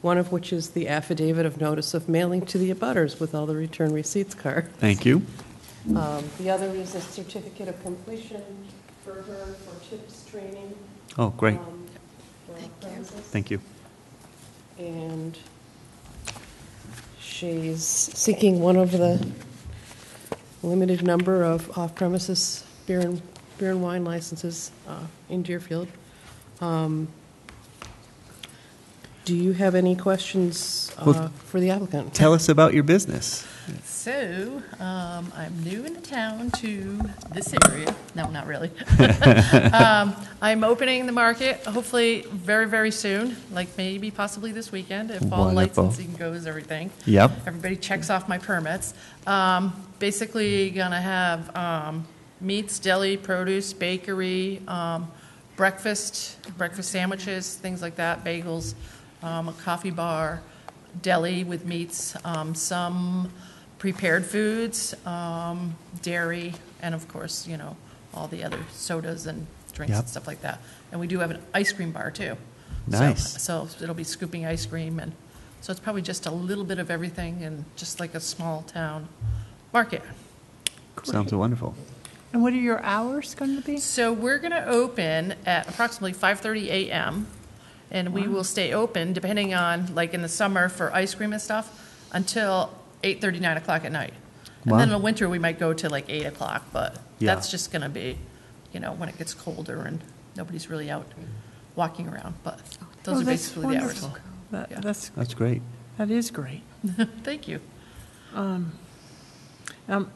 one of which is the affidavit of notice of mailing to the abutters with all the return receipts card.
Thank you.
Um, The other is a certificate of completion for her for TIPS training.
Oh, great.
um, for premises.
Thank you.
And she's seeking one of the limited number of off-premises beer and, beer and wine licenses uh, in Deerfield. Um, Do you have any questions uh,
Well,
for the applicant?
Tell us about your business.
So, um, I'm new in the town to this area. No, not really. um, I'm opening the market hopefully very, very soon, like maybe possibly this weekend if all
Wonderful.
licensing goes, everything.
Yep.
Everybody checks off my permits. Um, basically, gonna have um, meats, deli, produce, bakery, um, breakfast, breakfast sandwiches, things like that, bagels, um, a coffee bar, deli with meats, um, some prepared foods, um, dairy, and of course, you know, all the other sodas and drinks
Yep.
and stuff like that. And we do have an ice cream bar too. So-
Nice.
So it'll be scooping ice cream and, so it's probably just a little bit of everything and just like a small town market.
Sounds wonderful.
And what are your hours going to be?
So we're going to open at approximately 5:30 a.m. and we will stay open depending on, like in the summer for ice cream and stuff, until 8:30, 9 o'clock at night. And then in the winter, we might go to like 8 o'clock, but
Yeah.
that's just going to be, you know, when it gets colder and nobody's really out walking around, but oh, those
Oh,
are
that's
basically the hours.
wonderful. That-
Yeah.
That's,
That's great.
that is great.
Thank you.
Um, I'm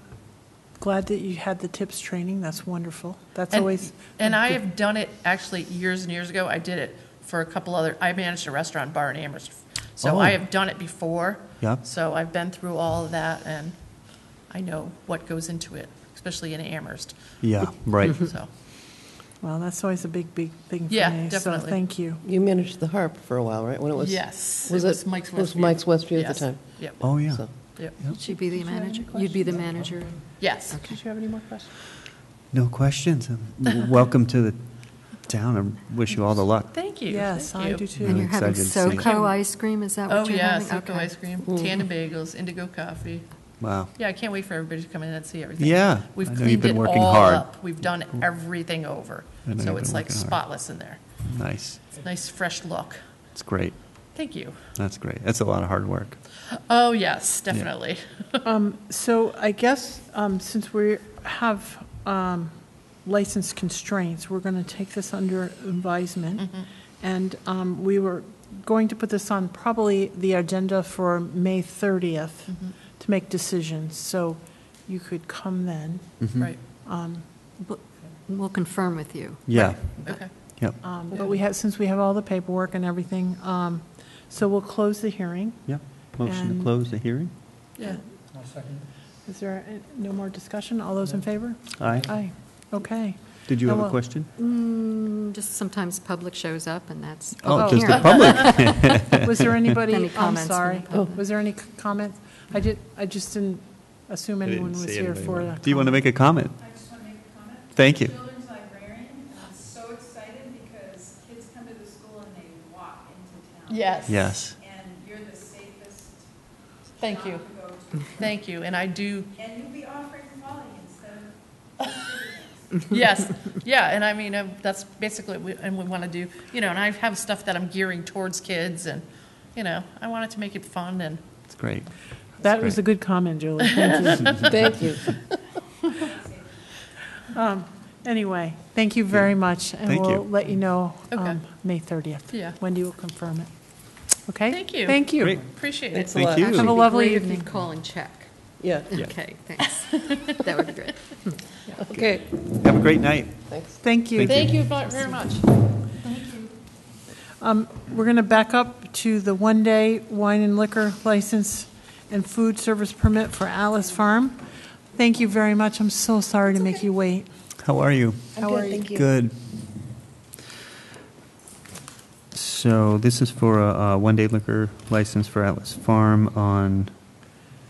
glad that you had the tips training. That's wonderful. That's
And-
always.
And I have done it actually years and years ago. I did it for a couple other, I managed a restaurant bar in Amherst. So
Oh.
I have done it before.
Yeah.
So I've been through all of that and I know what goes into it, especially in Amherst.
Yeah, right.
So,
Well, that's always a big, big thing for me.
Yeah,
So
definitely.
thank you.
You managed the harp for a while, right? When it was
yes.
Was it
Mike's
was
Westview.
Mike's Westview at the
Yes.
time?
Yep,
Oh, yeah.
So-
yep.
She'd be the manager, you'd be the manager.
Yes. Okay.
Did you have any more questions?
No questions. Um, Welcome to the town. I wish you all the luck.
Thank you.
Yes,
Thank
I
you.
do too.
And you're having
excited to see it.
SoCo ice cream, is that
Oh,
what you're
yeah,
having?
SoCo
Okay.
ice cream, Tandem bagels, Indigo coffee.
Wow.
Yeah, I can't wait for everybody to come in and see everything.
Yeah,
We've
I know you've
cleaned
been
it
working
all
hard.
up. We've done everything over.
I know
So
you've
it's
been
like
working hard.
spotless in there.
Nice.
It's Nice, fresh look.
It's great.
Thank you.
That's great. That's a lot of hard work.
Oh, yes, definitely.
Um, So I guess, um, since we have um, license constraints, we're going to take this under advisement. And um, we were going to put this on probably the agenda for May 30th to make decisions. So you could come then.
Right,
We'll confirm with you.
Yeah.
okay.
Yep,
Um, But we have, since we have all the paperwork and everything, um, so we'll close the hearing.
yep. Motion to close the hearing?
Yeah.
I'll second.
Is there uh, no more discussion? All those in favor?
Aye.
Aye. Okay.
Did you have
Oh,
a question?
Mm, Just sometimes public shows up, and that's.
Oh,
public
just the
hearing.
public.
Was there anybody,
Any
I'm
comments from
sorry,
the public?
was there any c- comments? I did, I just didn't assume
I didn't
anyone was
see
here
anybody
for
want-
the.
Do you want to make a comment?
I just want to make a comment.
Thank you.
Children's librarian, I'm so excited because kids come to the school and they walk into town.
Yes.
Yes.
And you're the safest
Thank
shop
you.
to go to.
Thank you, and I do,
And you'll be offering quality instead of distributing.
yes, yeah, and I mean, uh, that's basically, what we- and we want to do, you know, and I have stuff that I'm gearing towards kids, and, you know, I wanted to make it fun, and
It's great.
That was a good comment, Julie, thank you.
Thank you.
Um, Anyway, thank you very much. And
Thank
we'll
you.
let you know
Okay.
um, May 30th.
Yeah.
Wendy will confirm it. Okay?
Thank you.
Thank you.
Great.
appreciate it.
Thanks a
Thank
lot.
you.
Have a lovely
great if
evening.
you'd call and check.
Yeah,
Yeah.
Okay, thanks. That would be great.
Okay,
Have a great night.
thanks.
Thank you.
Thank you very very much. Thank you.
Um, We're going to back up to the one-day wine and liquor license and food service permit for Atlas Farm. Thank you very much. I'm so sorry to make you wait.
How are you?
How are you?
Good. So this is for a, a one-day liquor license for Atlas Farm on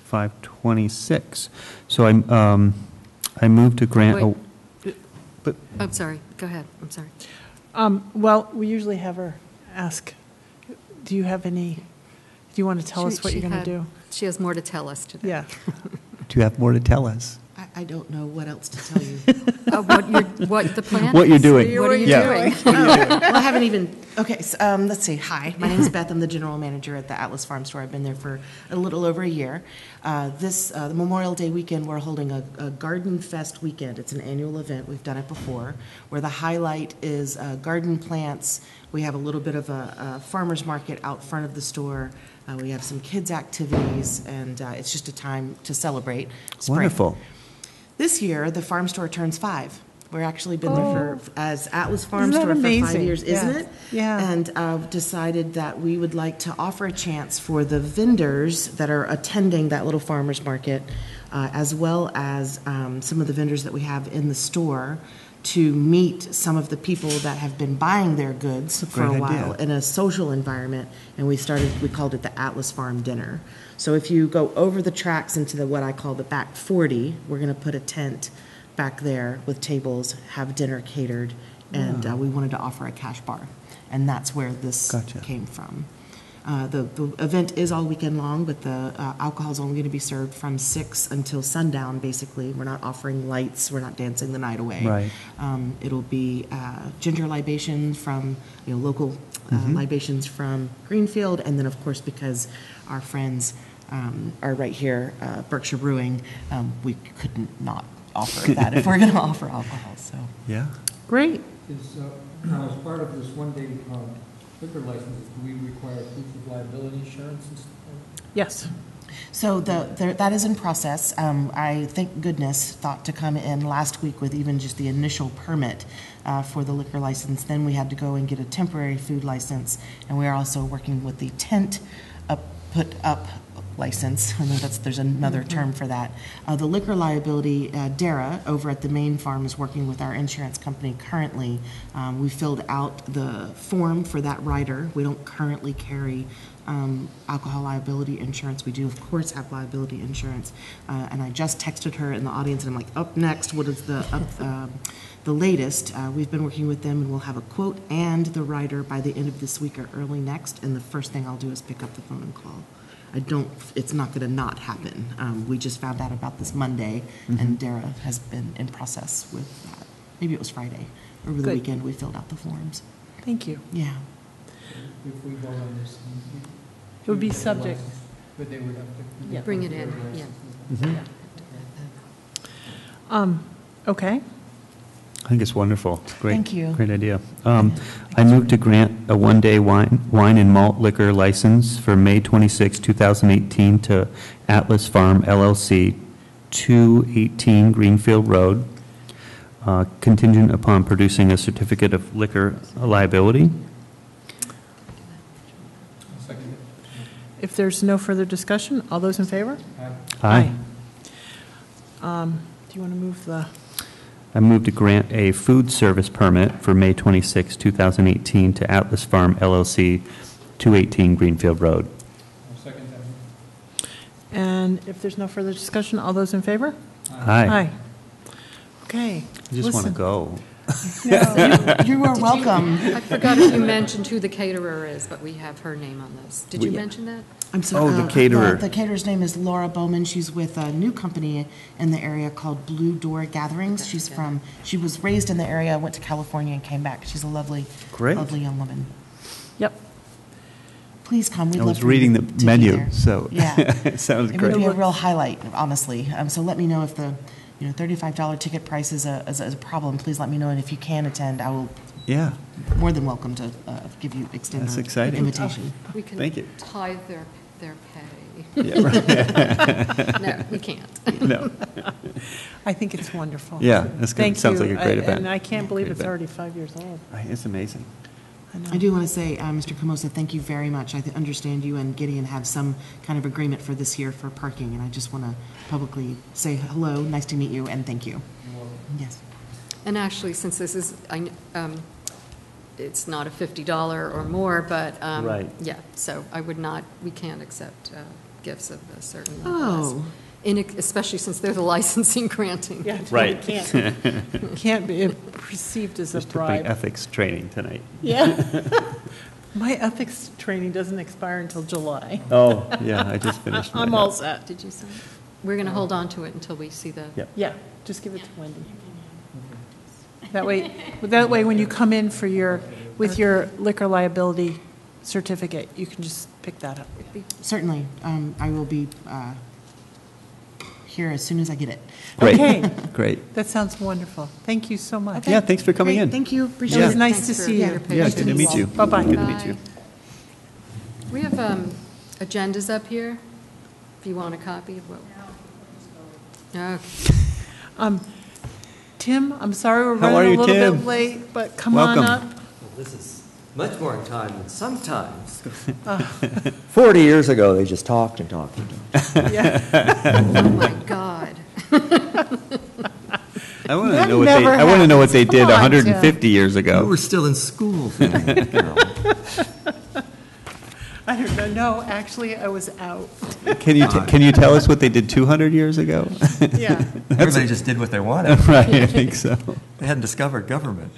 526. So I'm, um, I moved to grant, a-
Wait.
but
I'm sorry, go ahead, I'm sorry.
Um, Well, we usually have her ask, do you have any, do you want to tell
She-
us what
she
you're going
had-
to do?
She has more to tell us today.
Yeah.
do you have more to tell us?
I, I don't know what else to tell you.
Uh, What you're, what the plan
What you're doing.
What are you
Yeah.
doing?
well, I haven't even. Okay, so, um, let's see. Hi, my name is Beth. I'm the general manager at the Atlas Farm Store. I've been there for a little over a year. Uh, this uh, the Memorial Day weekend, we're holding a, a Garden Fest weekend. It's an annual event. We've done it before, where the highlight is uh, garden plants. We have a little bit of a, a farmers market out front of the store. Uh, we have some kids activities, and uh, it's just a time to celebrate. Spring.
Wonderful.
This year, the farm store turns five. We're actually been there for, as Atlas Farm Store for five years, isn't
Yeah.
it?
Yeah.
And uh, decided that we would like to offer a chance for the vendors that are attending that little farmer's market, uh, as well as um, some of the vendors that we have in the store, to meet some of the people that have been buying their goods for a
great
while
idea.
in a social environment, and we started, we called it the Atlas Farm Dinner. So if you go over the tracks into the, what I call the back 40, we're going to put a tent back there with tables, have dinner catered, and uh, we wanted to offer a cash bar. And that's where this
Gotcha.
came from. Uh, The, the event is all weekend long, but the uh, alcohol is only going to be served from 6 until sundown, basically. We're not offering lights, we're not dancing the night away.
Right.
Um, It'll be uh, ginger libation from, you know, local uh,
Mm-hmm.
libations from Greenfield, and then, of course, because our friends um, are right here, uh, Berkshire Brewing, um, we couldn't not offer that if we're going to offer alcohol, so.
Yeah.
Great.
Is, uh, now, as part of this one-day um, liquor license, do we require proof of liability insurance and stuff?
Yes.
So the, there, that is in process. Um, I, thank goodness, thought to come in last week with even just the initial permit uh, for the liquor license. Then we had to go and get a temporary food license, and we are also working with the tent up, put up license. I know that's, there's another term for that. Uh, the liquor liability, uh, Dara, over at the main farm, is working with our insurance company currently. Um, we filled out the form for that rider. We don't currently carry um, alcohol liability insurance. We do, of course, have liability insurance. Uh, and I just texted her in the audience, and I'm like, up next, what is the, up, um, the latest? Uh, we've been working with them, and we'll have a quote and the rider by the end of this week or early next. And the first thing I'll do is pick up the phone and call. I don't, it's not going to not happen. Um, we just found out about this Monday, and Dara has been in process with that. Maybe it was Friday. Over the
Good.
weekend, we filled out the forms.
Thank you.
Yeah.
If we vote on this.
It would be subject.
But they would have to.
Yeah.
Bring it in, yeah.
Um, Okay.
I think it's wonderful. It's great.
Thank you.
Great idea. Um, I move to grant a one-day wine, wine and malt liquor license for May 26, 2018 to Atlas Farm LLC, 218 Greenfield Road, uh, contingent upon producing a certificate of liquor liability.
If there's no further discussion, all those in favor?
Aye.
Um, Do you want to move the,
I move to grant a food service permit for May 26, 2018 to Atlas Farm LLC, 218 Greenfield Road.
Second
and if there's no further discussion, all those in favor?
Aye.
Okay.
I just want to
listen.
go.
You are welcome.
I forgot if you mentioned who the caterer is, but we have her name on this. Did you
We-
mention that?
I'm so sorry.
Oh, the
uh,
caterer.
The caterer's name is Laura Bowman. She's with a new company in the area called Blue Door Gatherings. She's
Okay.
from, she was raised in the area, went to California and came back. She's a lovely,
Great.
lovely young woman.
Yep.
Please come. We'd
I
love
was
for you
reading
to-
the
be
menu,
there.
so
Yeah.
it sounds
It would be
great.
a real highlight, honestly. Um, so let me know if the, you know, thirty-five dollar ticket price is a, is a is a problem. Please let me know, and if you can attend, I will,
Yeah,
more than welcome to, uh, give you, extend
That's exciting.
invitation.
We can
Thank you.
tithe their, their pay.
yeah, right.
No, we can't.
no.
I think it's wonderful.
Yeah, that's good.
Thank
Sounds
you.
like a great
I-
event.
And I can't believe it's
event.
already five years old.
It's amazing.
I know.
I do want to say, uh, Mr. Camosa, thank you very much. I th- understand you and Gideon have some kind of agreement for this year for parking, and I just want to publicly say hello, nice to meet you, and thank you. Yes.
And actually, since this is, I kn- um, it's not a $50 or more, but. um,
Right.
Yeah, so I would not, we can't accept uh, gifts of a certain level.
Oh.
In- Especially since they're the licensing granting.
Yeah, no, it
Right.
Can't, can't be perceived as a
Just took my
bribe.
ethics training tonight.
Yeah. My ethics training doesn't expire until July.
Oh, yeah, I just finished.
I'm all set.
Did you say? We're going to hold on to it until we see the.
Yep.
Yeah, just give it to Wendy. That way, that way, when you come in for your, with your liquor liability certificate, you can just pick that up.
Certainly. Um, I will be uh, here as soon as I get it.
Great,
Okay.
great.
That sounds wonderful. Thank you so much.
Yeah, thanks for coming
Great,
in.
Thank you.
It
Appreciate
was
it.
nice
Thanks
to see
your
you.
patience.
Yeah, good to meet you.
Bye-bye.
Good to meet you.
We have um, agendas up here, if you want a copy of what. Okay.
Um, Tim, I'm sorry we're
How are
running a little
Tim?
bit late, but come on
Welcome.
up.
Well, This is much more in time than sometimes. 40 years ago, they just talked and talked and talked.
Yeah.
Oh, my God.
I want to
That
know what they,
never
I want to know what they
happens.
did
Come on,
150 years
You
ago.
were still in school then, Carol.
I don't know, no, actually, I was out.
Can you, t- can you tell us what they did 200 years ago?
Yeah.
Everybody just did what they wanted.
Right, I think so.
They hadn't discovered government.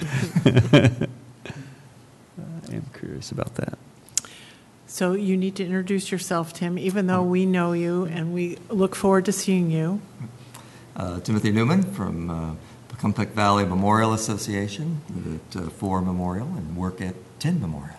I am curious about that.
So you need to introduce yourself, Tim, even though we know you and we look forward to seeing you.
Uh, Timothy Newman from uh, Pocumtuck Valley Memorial Association, at uh, Four Memorial and work at 10 Memorial.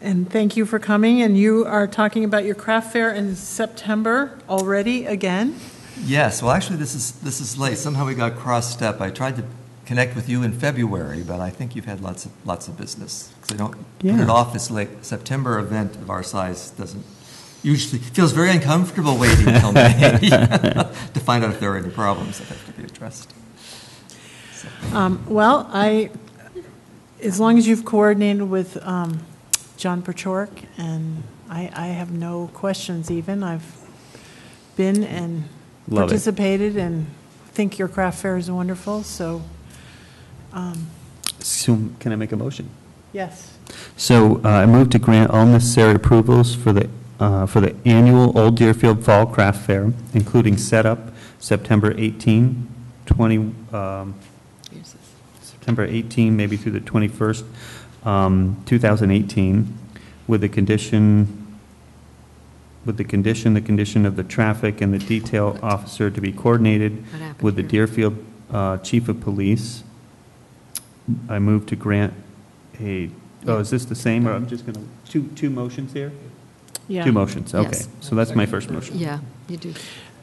And thank you for coming, and you are talking about your craft fair in September already, again?
Yes, well, actually, this is, this is late. Somehow we got cross-step. I tried to connect with you in February, but I think you've had lots of, lots of business. Because I don't, put it off this late. September event of our size doesn't usually, feels very uncomfortable waiting until May to find out if there are any problems that have to be addressed.
Um, Well, I, as long as you've coordinated with um, John Paciorek, and I, I have no questions even. I've been and
Love it.
participated and think your craft fair is wonderful, so, um,
So can I make a motion?
yes.
So uh, I move to grant all necessary approvals for the, uh, for the annual Old Deerfield Fall Craft Fair, including setup September 18, 20, um,
Here's.
September 18, maybe through the 21st, um, 2018, with the condition, with the condition, the condition of the traffic and the detail officer to be coordinated
What happened
with the
here?
Deerfield uh, Chief of Police. I move to grant a, oh, is this the same, or I'm just going to, two, two motions here?
Yeah.
Two motions, okay.
Yes.
So that's my first motion.
Yeah, you do.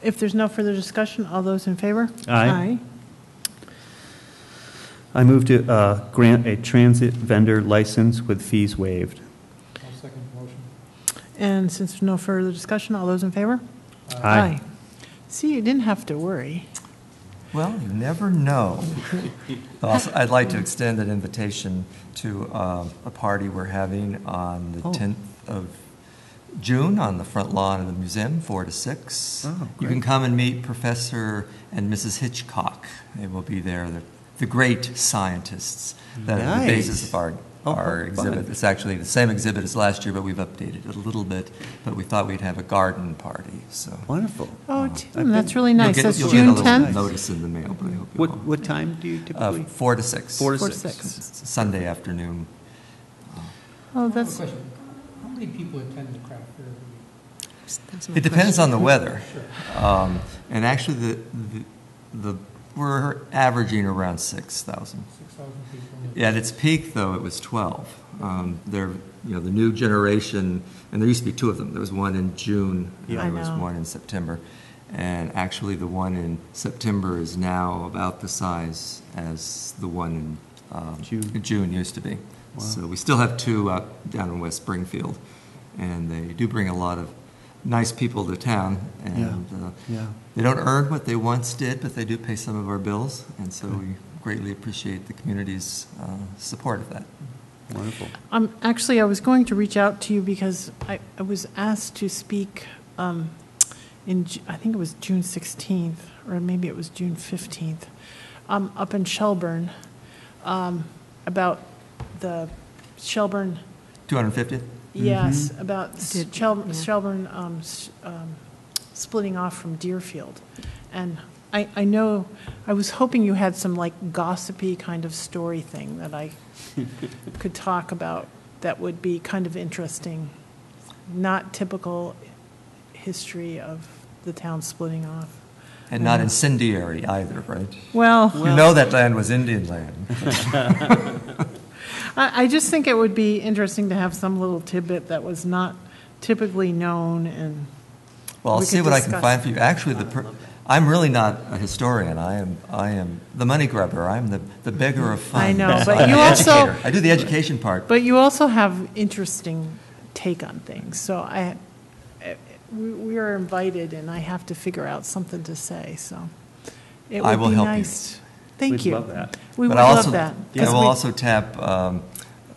If there's no further discussion, all those in favor?
Aye. I move to uh, grant a transit vendor license with fees waived.
I'll second the motion.
And since there's no further discussion, all those in favor?
Aye.
See, you didn't have to worry.
Well, you never know. Also, I'd like to extend an invitation to uh, a party we're having on the
Oh.
10th of June on the front lawn of the museum, 4 to 6.
Oh,
You can come and meet Professor and Mrs. Hitchcock. They will be there, the, the great scientists that are the basis of our,
Oh,
our
fun.
exhibit. It's actually the same exhibit as last year, but we've updated it a little bit. But we thought we'd have a garden party, so.
Wonderful.
Oh,
Uh,
Tim, that's really
You'll
nice.
get-
That's
you'll get
June
a little
10th?
Notice in the mail, but I hope you
What,
will.
what time do you
Uh,
typically?
Four to six.
Four to
Four to
six.
six.
It's Sunday afternoon.
Oh,
I have a
that's,
question. How many people attend the craft fair every week?
It depends
question.
on the weather. Um, And actually, the, the, the we're averaging around 6,000.
6,000 people.
Yeah, At its peak, though, it was 12. Um, There, you know, the new generation, and there used to be two of them. There was one in June, and
Yeah. I
there was one in September. And actually, the one in September is now about the size as the one in um,
June.
June used to be.
Wow.
So we still have two out down in West Springfield, and they do bring a lot of nice people to town. And uh,
Yeah.
they don't earn what they once did, but they do pay some of our bills, and so we greatly appreciate the community's uh, support of that.
Wonderful.
um, actually, I was going to reach out to you because I, I was asked to speak, um, in, I think it was June 16th, or maybe it was June 15th, um, up in Shelburne, um, about the Shelburne
250th?
Yes, about s-
Did-
Shel-
yeah.
Shelburne um, s- um, splitting off from Deerfield. And I, I know, I was hoping you had some like gossipy kind of story thing that I could talk about that would be kind of interesting, not typical history of the town splitting off.
And not uh, incendiary either, right?
Well,
You know that land was Indian land.
I, I just think it would be interesting to have some little tidbit that was not typically known and,
Well, I'll
We
see
could
what I can
discuss.
find for you. Actually, the, per- I'm really not a historian. I am, I am the money grubber. I'm the, the beggar of fun.
I know, but
I'm
you also-
educator. I do the education part.
But you also have interesting take on things, so I, we we are invited, and I have to figure out something to say, so. it
I will
be
help you.
nice. Thank
We'd
you.
love that.
We
But
would
I
love
also-
that.
I
'cause
will also tap um,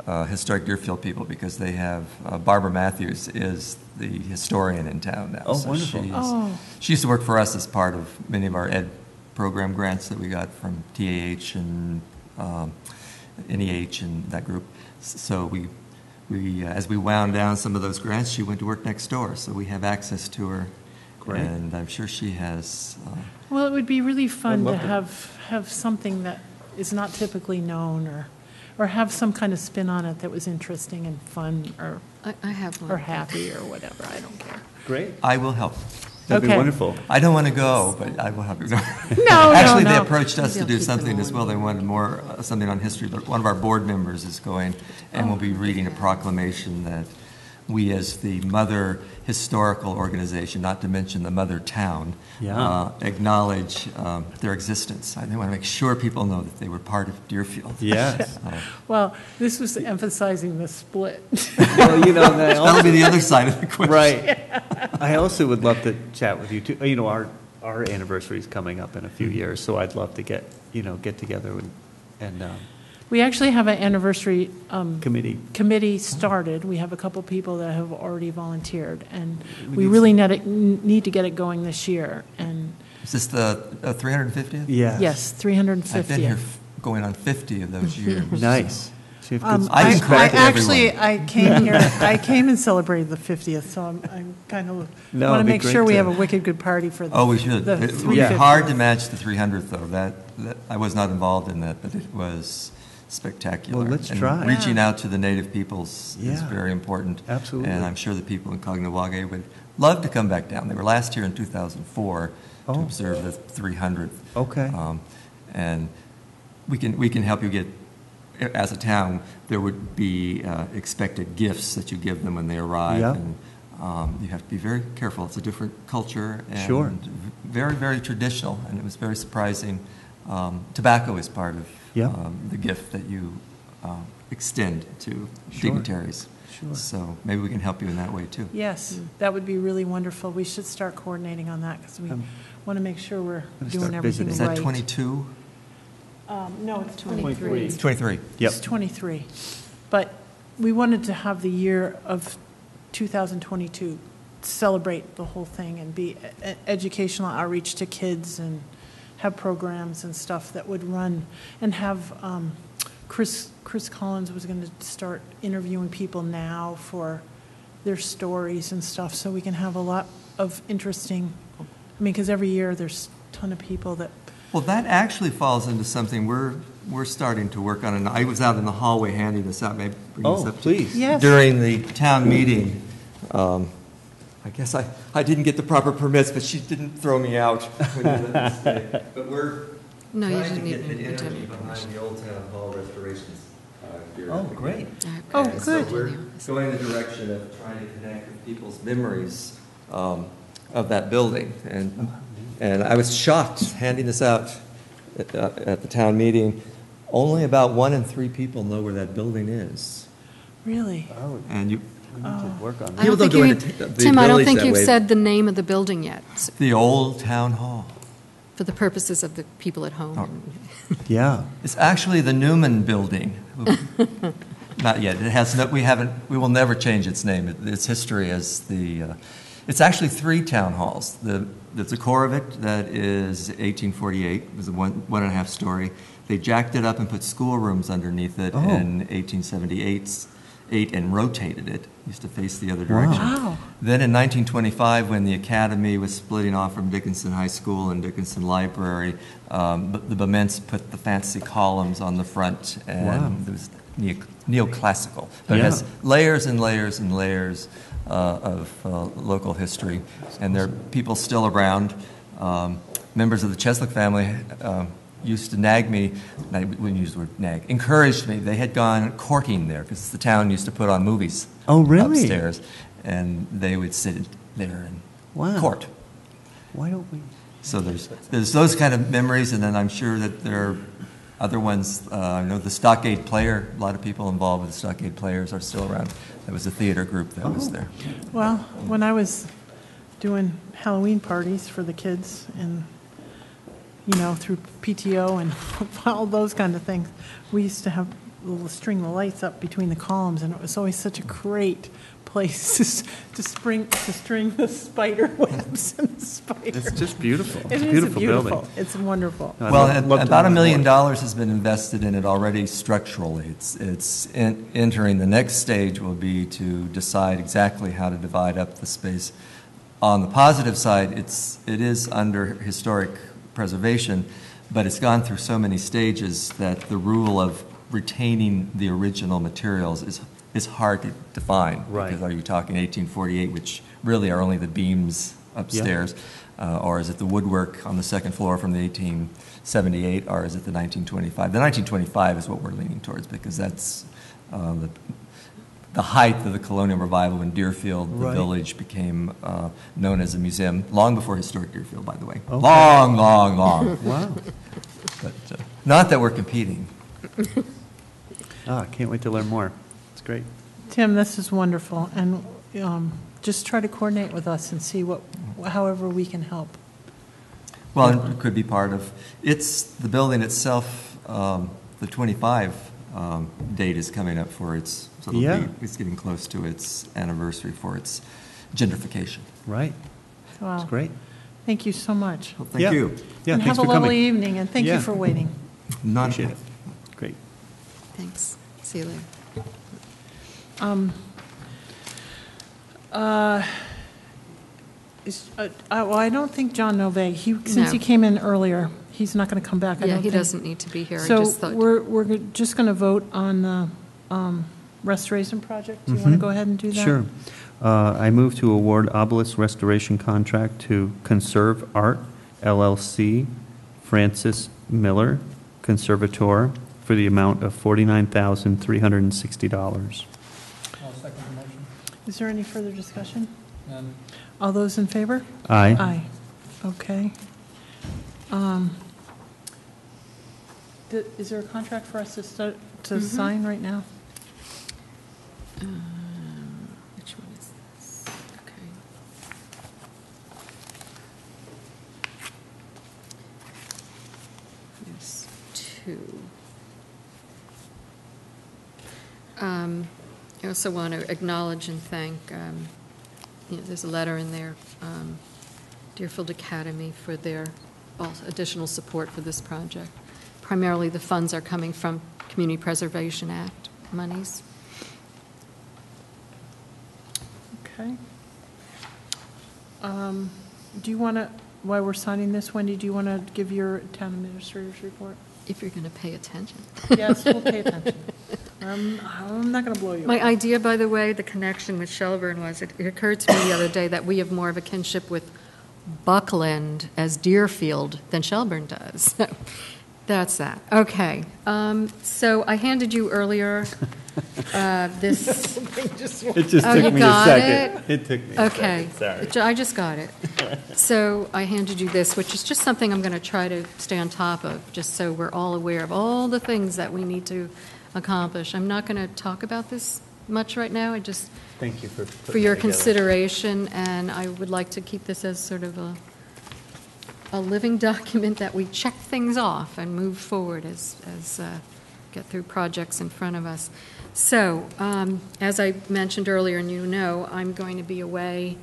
uh, Historic Deerfield people because they have, uh, Barbara Matthews is the historian in town now.
Oh,
So
wonderful.
she's-
Oh.
She used to work for us as part of many of our ed program grants that we got from TAH and um, NEH and that group. So we, we, uh, as we wound down some of those grants, she went to work next door, so we have access to her.
Great.
And I'm sure she has, uh,
Well, it would be really fun to
love
have, have something that is not typically known, or, or have some kind of spin on it that was interesting and fun, or,
I, I have one.
or happy, or whatever, I don't care.
Great.
I will help.
That'd be
Okay.
wonderful.
I don't want to go, but I will help you.
no,
Actually, they
no.
approached us to
Maybe
do
I'll keep it
something as
on.
well. They wanted more, uh, something on history, but one of our board members is going, and we'll be reading a proclamation that we, as the mother historical organization, not to mention the mother town,
Yeah.
uh, acknowledge um, their existence. I- want to make sure people know that they were part of Deerfield.
Yes.
Uh,
Well, this was emphasizing the split.
Well, you know,
That'll be the other side of the question.
Right. I also would love to chat with you too. You know, our, our anniversary is coming up in a few years, so I'd love to get, you know, get together and, and, um,
We actually have an anniversary um,
committee.
committee started. We have a couple people that have already volunteered, and
We
we
need
really need it- need to get it going this year. And
Is this the uh, 350th?
Yes.
yes,
I've been here
350th.
f- going on 50 of those years.
Nice. So you have
Um,
I
I
can
I actually. I came here, I came and celebrated the 50th, so I'm I'm kind of,
No,
want to
it'd be
make
great
sure we
to-
have a wicked good party for the
Oh, we should.
the
It would be
350th.
hard to match the 300th, though. That, that, I was not involved in that, but it was spectacular.
Well, let's
And
try.
Reaching
Yeah.
out to the native peoples is very important.
Absolutely.
And I'm sure the people in Kahnawake would love to come back down. They were last here in 2004 to
Oh.
observe the 300th.
Okay.
Um, And we can, we can help you get, as a town, there would be uh, expected gifts that you give them when they arrive.
Yeah.
And um, you have to be very careful. It's a different culture.
Sure.
And very, very traditional, and it was very surprising. Um, Tobacco is part of
Yeah.
um, the gift that you uh, extend to
Sure.
dignitaries.
Sure.
So maybe we can help you in that way, too.
Yes, that would be really wonderful. We should start coordinating on that because we
Um,
want to make sure we're doing everything
visiting.
right.
Is that 22?
Um, No, it's
23.
23.
It's 23.
Yep.
It's 23. But we wanted to have the year of 2022 celebrate the whole thing and be e- educational outreach to kids and have programs and stuff that would run and have um, Chris Chris Collins was going to start interviewing people now for their stories and stuff so we can have a lot of interesting I mean because every year there's a ton of people that
Well, that actually falls into something we're, we're starting to work on, and I was out in the hallway handing this out, maybe bring this
Oh,
up.
please.
Yes.
During the town meeting, um, I guess I, I didn't get the proper permits, but she didn't throw me out when you let me stay. But we're
No, you
trying to
didn't
get
need
the
to
energy
tell me
behind the Old Town Hall restorations. uh, here.
Oh, great.
Oh,
And so
good.
we're going in the direction of trying to connect with people's memories um, of that building. And, and I was shocked handing this out at, uh, at the town meeting. Only about one in three people know where that building is.
really
Oh,
And you,
we need to work on
I
that.
People
don't think
don't
you,
go into t- the
Tim, I don't
village
think
that
you've
way.
said the name of the building yet, s-
the old town hall.
for the purposes of the people at home.
Oh.
Yeah.
It's actually the Newman Building. Not yet. It has no, we haven't, we will never change its name. It- Its history is the, uh, it's actually three town halls. The, there's a core of it that is 1848, it was a one, one and a half story. They jacked it up and put schoolrooms underneath it
Oh.
in 1878, eight, and rotated it. Used to face the other direction.
Wow.
Then in 1925, when the academy was splitting off from Dickinson High School and Dickinson Library, um, the Bements put the fancy columns on the front, and
Wow.
it was neo- neoclassical. But it has layers and layers and layers uh, of uh, local history, and there are people still around. Um, members of the Cheslick family um, used to nag me, and I wouldn't use the word nag, encouraged me. They had gone courting there because the town used to put on movies
Oh, really?
upstairs, and they would sit there and
Wow.
court.
Why don't we?
So there's there's those kind of memories, and then I'm sure that there are other ones. Uh, I know the Stockade Player. A lot of people involved with the Stockade Players are still around. That was a theater group that was there.
Well, when I was doing Halloween parties for the kids and, you know, through PTO and all those kind of things, we used to have a little string of lights up between the columns, and it was always such a great place to s- to spring, to string the spider webs and the spiders.
It's just beautiful.
It
It's a
is
beautiful building.
It's wonderful.
I'd
well,
love-
and
love to
about a
learn
million
more.
dollars has been invested in it already structurally. It's it's in, entering the next stage will be to decide exactly how to divide up the space. On the positive side, it's it is under historic preservation, but it's gone through so many stages that the rule of retaining the original materials is is hard to define.
Right.
Because are you talking 1848, which really are only the beams upstairs, uh, or is it the woodwork on the second floor from the 1878, or is it the 1925? The 1925 is what we're leaning towards because that's uh, the, the height of the colonial revival in Deerfield, the
Right.
village, became uh, known as a museum, long before historic Deerfield, by the way.
Okay.
Long, long, long.
Wow.
but uh, not that we're competing.
Ah, I can't wait to learn more. It's great.
Tim, this is wonderful, and um, just try to coordinate with us and see what, however we can help.
Well, it could be part of, it's, the building itself, um, the 25 um, date is coming up for its, so it'll
Yeah.
be, it's getting close to its anniversary for its gentrification.
Right.
Wow.
It's great.
Thank you so much.
Well,
Yeah.
Thank you.
Yeah,
And
thanks
have
for
a lovely
coming.
evening, and thank you for waiting.
Not
Appreciate it. Great.
Thanks. See you later.
Um, uh, is- uh, I- Well, I don't think John Novak, he, since
No.
he came in earlier, he's not going to come back, I
Yeah,
don't
he
think.
doesn't need to be here. I
So
just thought,
we're, we're just going to vote on the um, restoration project. Do you want to
Mhm.
go ahead and do that?
Sure. Uh, I move to award obelisk restoration contract to Conserve Art LLC, Francis Miller, Conservator, for the amount of $49,360.
I'll second the motion.
Is there any further discussion?
None.
All those in favor?
Aye.
Aye. Okay. Um, d- Is there a contract for us to start, to
Mhm.
sign right now? Um, which one is this? Okay. There's two.
Um, I also want to acknowledge and thank, um, you know, there's a letter in there, um, Deerfield Academy for their additional support for this project. Primarily, the funds are coming from Community Preservation Act monies.
Okay. Um, Do you want to, while we're signing this, Wendy, do you want to give your town administrator's report?
If you're going to pay attention.
Yes, we'll pay attention. I'm, I'm not going to blow you
My
away.
idea, by the way, the connection with Shelburne was, it it occurred to me the other day that we have more of a kinship with Buckland as Deerfield than Shelburne does. That's that. Okay. Um, So I handed you earlier uh, this,
It just
Oh,
took
you
me a
got
second. It took me a
okay.
second, sorry.
I just got it. So I handed you this, which is just something I'm going to try to stay on top of, just so we're all aware of all the things that we need to accomplish. I'm not going to talk about this much right now. I just
Thank you for
for
putting
your
it together.
consideration, and I would like to keep this as sort of a, a living document that we check things off and move forward as, as, uh, get through projects in front of us. So, um, as I mentioned earlier, and you know, I'm going to be away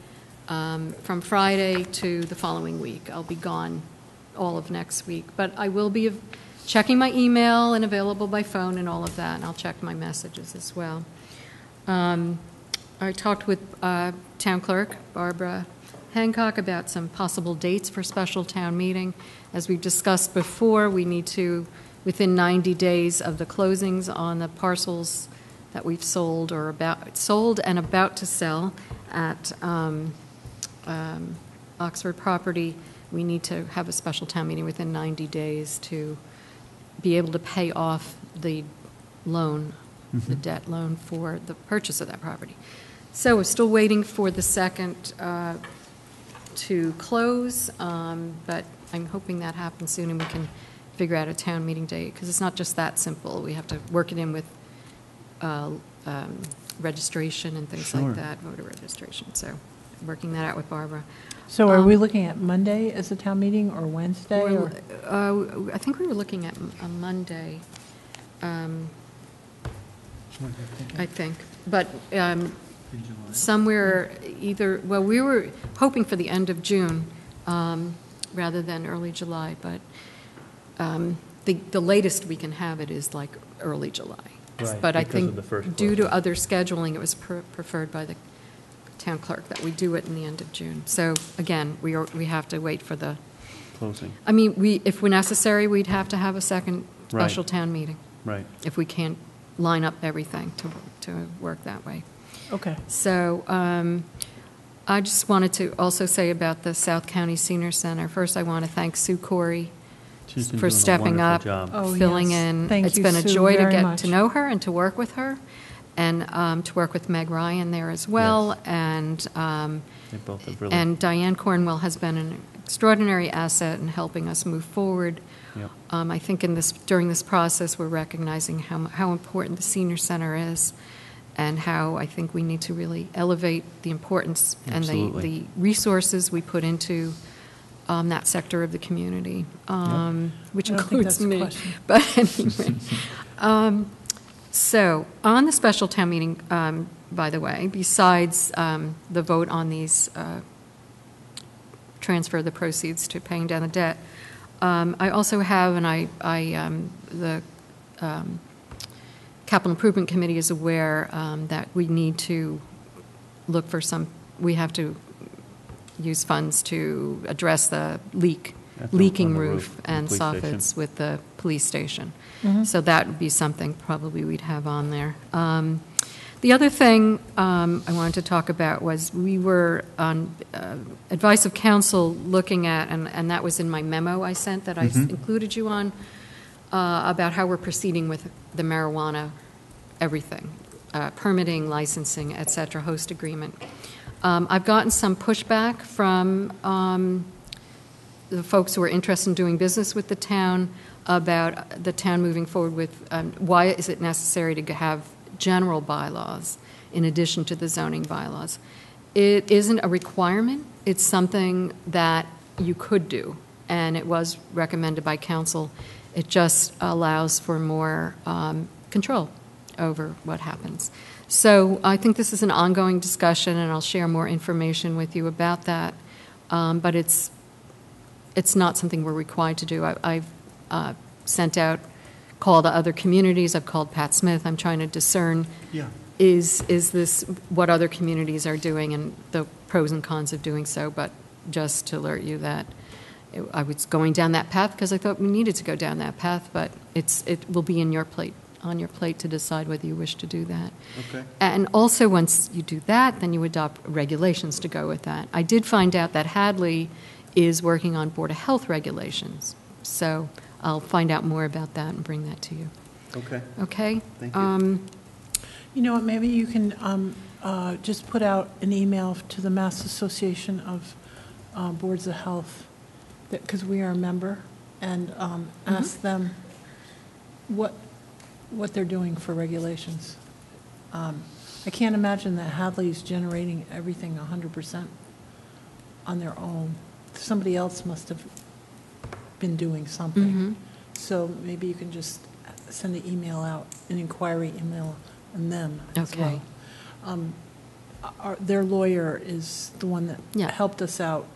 um, from Friday to the following week. I'll be gone all of next week, but I will be checking my email and available by phone and all of that, and I'll check my messages as well. Um, I talked with uh, Town Clerk Barbara Hancock about some possible dates for special town meeting. As we've discussed before, we need to, within 90 days of the closings on the parcels that we've sold or about, sold and about to sell at um, um, Oxford property, we need to have a special town meeting within 90 days to be able to pay off the loan, the debt loan for the purchase of that property. So we're still waiting for the second uh, to close, um, but I'm hoping that happens soon and we can figure out a town meeting date, because it's not just that simple. We have to work it in with uh, um, registration and things
Sure.
like that, voter registration. So working that out with Barbara.
So are we
Um,
looking at Monday as a town meeting, or Wednesday? or-
Or, uh, I think we were looking at m- a Monday, um, I think, but um, somewhere either, well, we were hoping for the end of June um, rather than early July, but um, the the latest we can have it is like early July.
Right,
But I
because of
think
the first
due to other scheduling, it was pre- preferred by the town clerk that we do it in the end of June. So again, we are, we have to wait for the,
Closing,
I mean, we, if we're necessary, we'd have to have a second
Right.
special town meeting,
right.
if we can't line up everything to, to work that way.
Okay.
So um, I just wanted to also say about the South County Senior Center. First, I want to thank Sue Corey
She's been
for
doing a
stepping
wonderful
up,
job.
Oh,
filling
yes.
in.
Thank
It's
you,
been a
Sue,
joy to
very
get
much.
to know her and to work with her, and um, to work with Meg Ryan there as well. And um,
They both have really.
and Diane Cornwell has been an extraordinary asset in helping us move forward.
Yep.
Um, I think in this, during this process, we're recognizing how, how important the senior center is and how I think we need to really elevate the importance and the,
Absolutely.
the resources we put into um, that sector of the community, um, which
I don't think
includes me. But anyway, um, so on the special town meeting, um, by the way, besides um, the vote on these uh, transfer the proceeds to paying down the debt. Um, I also have, and I, I, um, the um, Capital Improvement Committee is aware um, that we need to look for some, we have to use funds to address the leak,
That's on-
leaking
on the
roof
roof of the
and
police station.
soffits with the police station.
Mhm.
So that would be something probably we'd have on there. Um, The other thing um, I wanted to talk about was we were on uh, advice of counsel looking at, and, and that was in my memo I sent that I s-
Mhm.
included you on, uh, about how we're proceeding with the marijuana, everything, uh, permitting, licensing, et cetera, host agreement. Um, I've gotten some pushback from um, the folks who are interested in doing business with the town about the town moving forward with, um, why is it necessary to have general bylaws in addition to the zoning bylaws? It isn't a requirement, it's something that you could do, and it was recommended by counsel. It just allows for more um, control over what happens. So I think this is an ongoing discussion, and I'll share more information with you about that. Um, But it's, it's not something we're required to do. I- I've uh, sent out, call to other communities, I've called Pat Smith, I'm trying to discern,
Yeah.
is, is this what other communities are doing and the pros and cons of doing so, but just to alert you that it- I was going down that path because I thought we needed to go down that path, but it's, it will be in your plate, on your plate to decide whether you wish to do that.
Okay.
And also, once you do that, then you adopt regulations to go with that. I did find out that Hadley is working on Board of Health regulations, so I'll find out more about that and bring that to you.
Okay.
Okay?
Thank you.
Um,
You know what, maybe you can um, uh, just put out an email to the Mass Association of uh, Boards of Health, because we are a member, and um, ask them what, what they're doing for regulations. Um, I can't imagine that Hadley's generating everything 100% on their own. Somebody else must have been doing something.
mhm.
So maybe you can just send an email out, an inquiry email, and them as
Okay.
well. Um, our- Their lawyer is the one that
Yeah.
helped us out.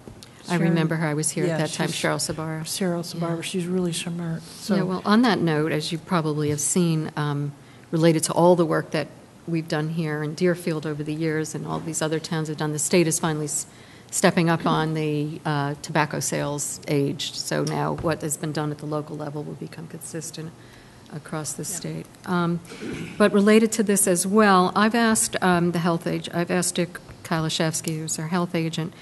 I remember her, I was here
Yeah,
at that time, Cheryl Sabara.
Cheryl Sabara,
Yeah.
she's really smart, so.
Yeah, well, on that note, as you probably have seen, um, related to all the work that we've done here in Deerfield over the years and all these other towns have done, the state is finally s- stepping up on the uh, tobacco sales age. So now what has been done at the local level will become consistent across the state. Um, But related to this as well, I've asked um, the health agent, I've asked Dick Kalashevsky, who's our health agent,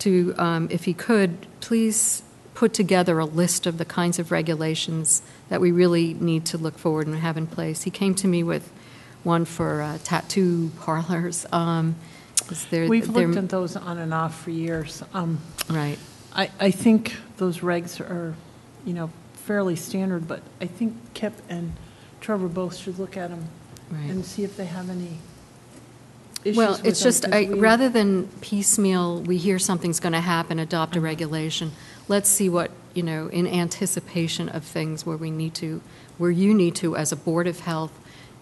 to, um, if he could, please put together a list of the kinds of regulations that we really need to look forward and have in place. He came to me with one for uh, tattoo parlors. um, they're-
We've
they're-
looked at those on and off for years. Um,
Right.
I, I think those regs are, you know, fairly standard, but I think Kip and Trevor both should look at them
Right.
and see if they have any issues
Well,
with
it's
them,
just,
'cause
I-
we-
rather than piecemeal, we hear something's going to happen, adopt a regulation, let's see what, you know, in anticipation of things where we need to, where you need to, as a Board of Health,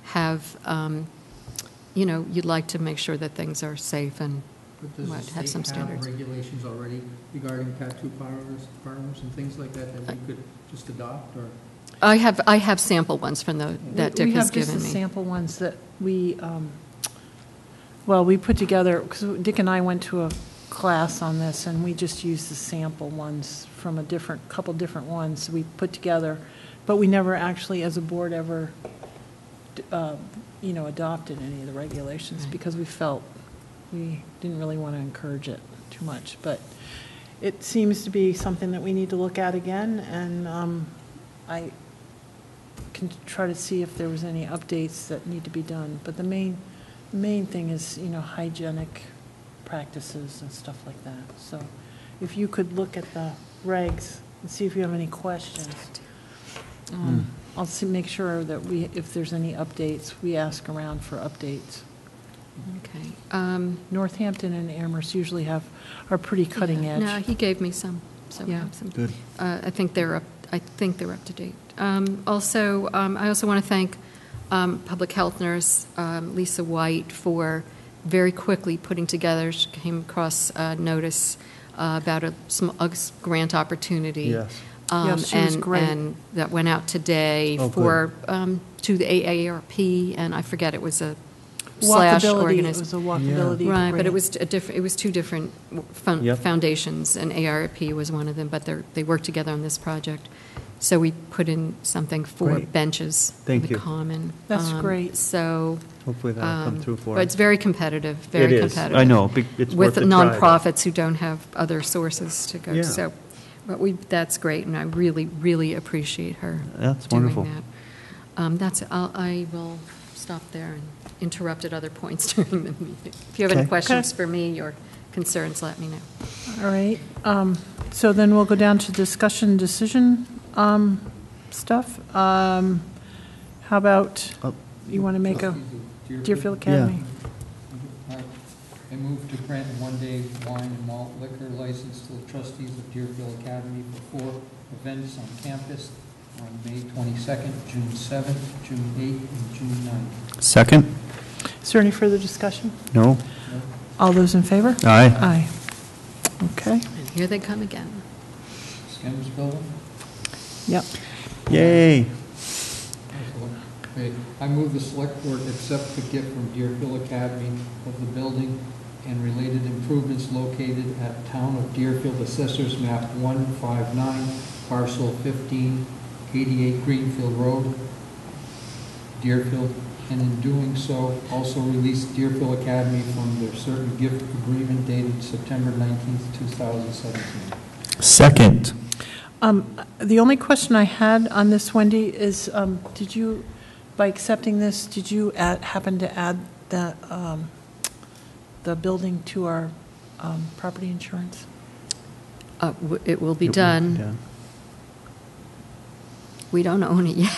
have, um, you know, you'd like to make sure that things are safe and
But does
Right,
the
have some
state have
standards.
regulations already regarding tattoo parlors, parlors and things like that that we could just adopt, or?
I have, I have sample ones from the, that
We-
Dick has
We have
given
just the
me.
sample ones that we, um, well, we put together, because Dick and I went to a class on this, and we just used the sample ones from a different, couple different ones we put together, but we never actually, as a board, ever, uh, you know, adopted any of the regulations, because we felt we didn't really want to encourage it too much, but it seems to be something that we need to look at again, and um, I can try to see if there was any updates that need to be done. But the main, main thing is, you know, hygienic practices and stuff like that. So if you could look at the regs and see if you have any questions. Um, I'll see, make sure that we, if there's any updates, we ask around for updates.
Okay. Um,
Northampton and Amherst usually have, are pretty cutting
yeah,
edge.
No, he gave me some, so I
Yeah.
have some.
Good.
Uh, I think they're up, I think they're up to date. Um, Also, um, I also want to thank um, public health nurse um, Lisa White for very quickly putting together, she came across a notice uh, about a sm- a s- grant opportunity.
Yes.
Um,
Yes, she was
and-
great.
And that went out today
Oh,
for, um, to the AARP, and I forget, it was a slash
Walkability, it
organization.
was a walkability
Right, but it was a different, it was two different fun-
Yep.
foundations, and AARP was one of them, but they're, they worked together on this project. So we put in something for
Great.
benches.
Thank
in
you.
The common.
That's
Um,
great.
So.
Hopefully that'll come
um,
through for
But
us.
it's very competitive,
It
very
is.
competitive.
I know, be- it's worth
With
a try, though.
nonprofits who don't have other sources to go.
Yeah.
So, but we, that's great, and I really, really appreciate her
That's
doing
wonderful.
that. Um, That's, I'll- I will stop there and interrupt at other points during the meeting. If you have any
Okay.
questions for me or concerns, let me know.
All right, um, so then we'll go down to discussion, decision um, stuff. Um, How about,
Oh.
you want to make a Deerfield Academy?
I I move to grant a one-day wine and malt liquor license to the trustees of Deerfield Academy for four events on campus on May 22nd, June 7th, June 8th, and June 9th.
Second?
Is there any further discussion?
No?
All those in favor?
Aye.
Aye. Okay,
And here they come again.
SCEMS building?
Yep.
Yay.
I move the select board accept the gift from Deerfield Academy of the building and related improvements located at Town of Deerfield Assessors Map 159, parcel 15, 88 Greenfield Road, Deerfield, and in doing so, also release Deerfield Academy from their certain gift agreement dated September 19th, 2017.
Second.
Um, The only question I had on this, Wendy, is, um, did you, by accepting this, did you add, happen to add the, um, the building to our um, property insurance?
Uh, w- It will be
It will
done. We don't own it yet.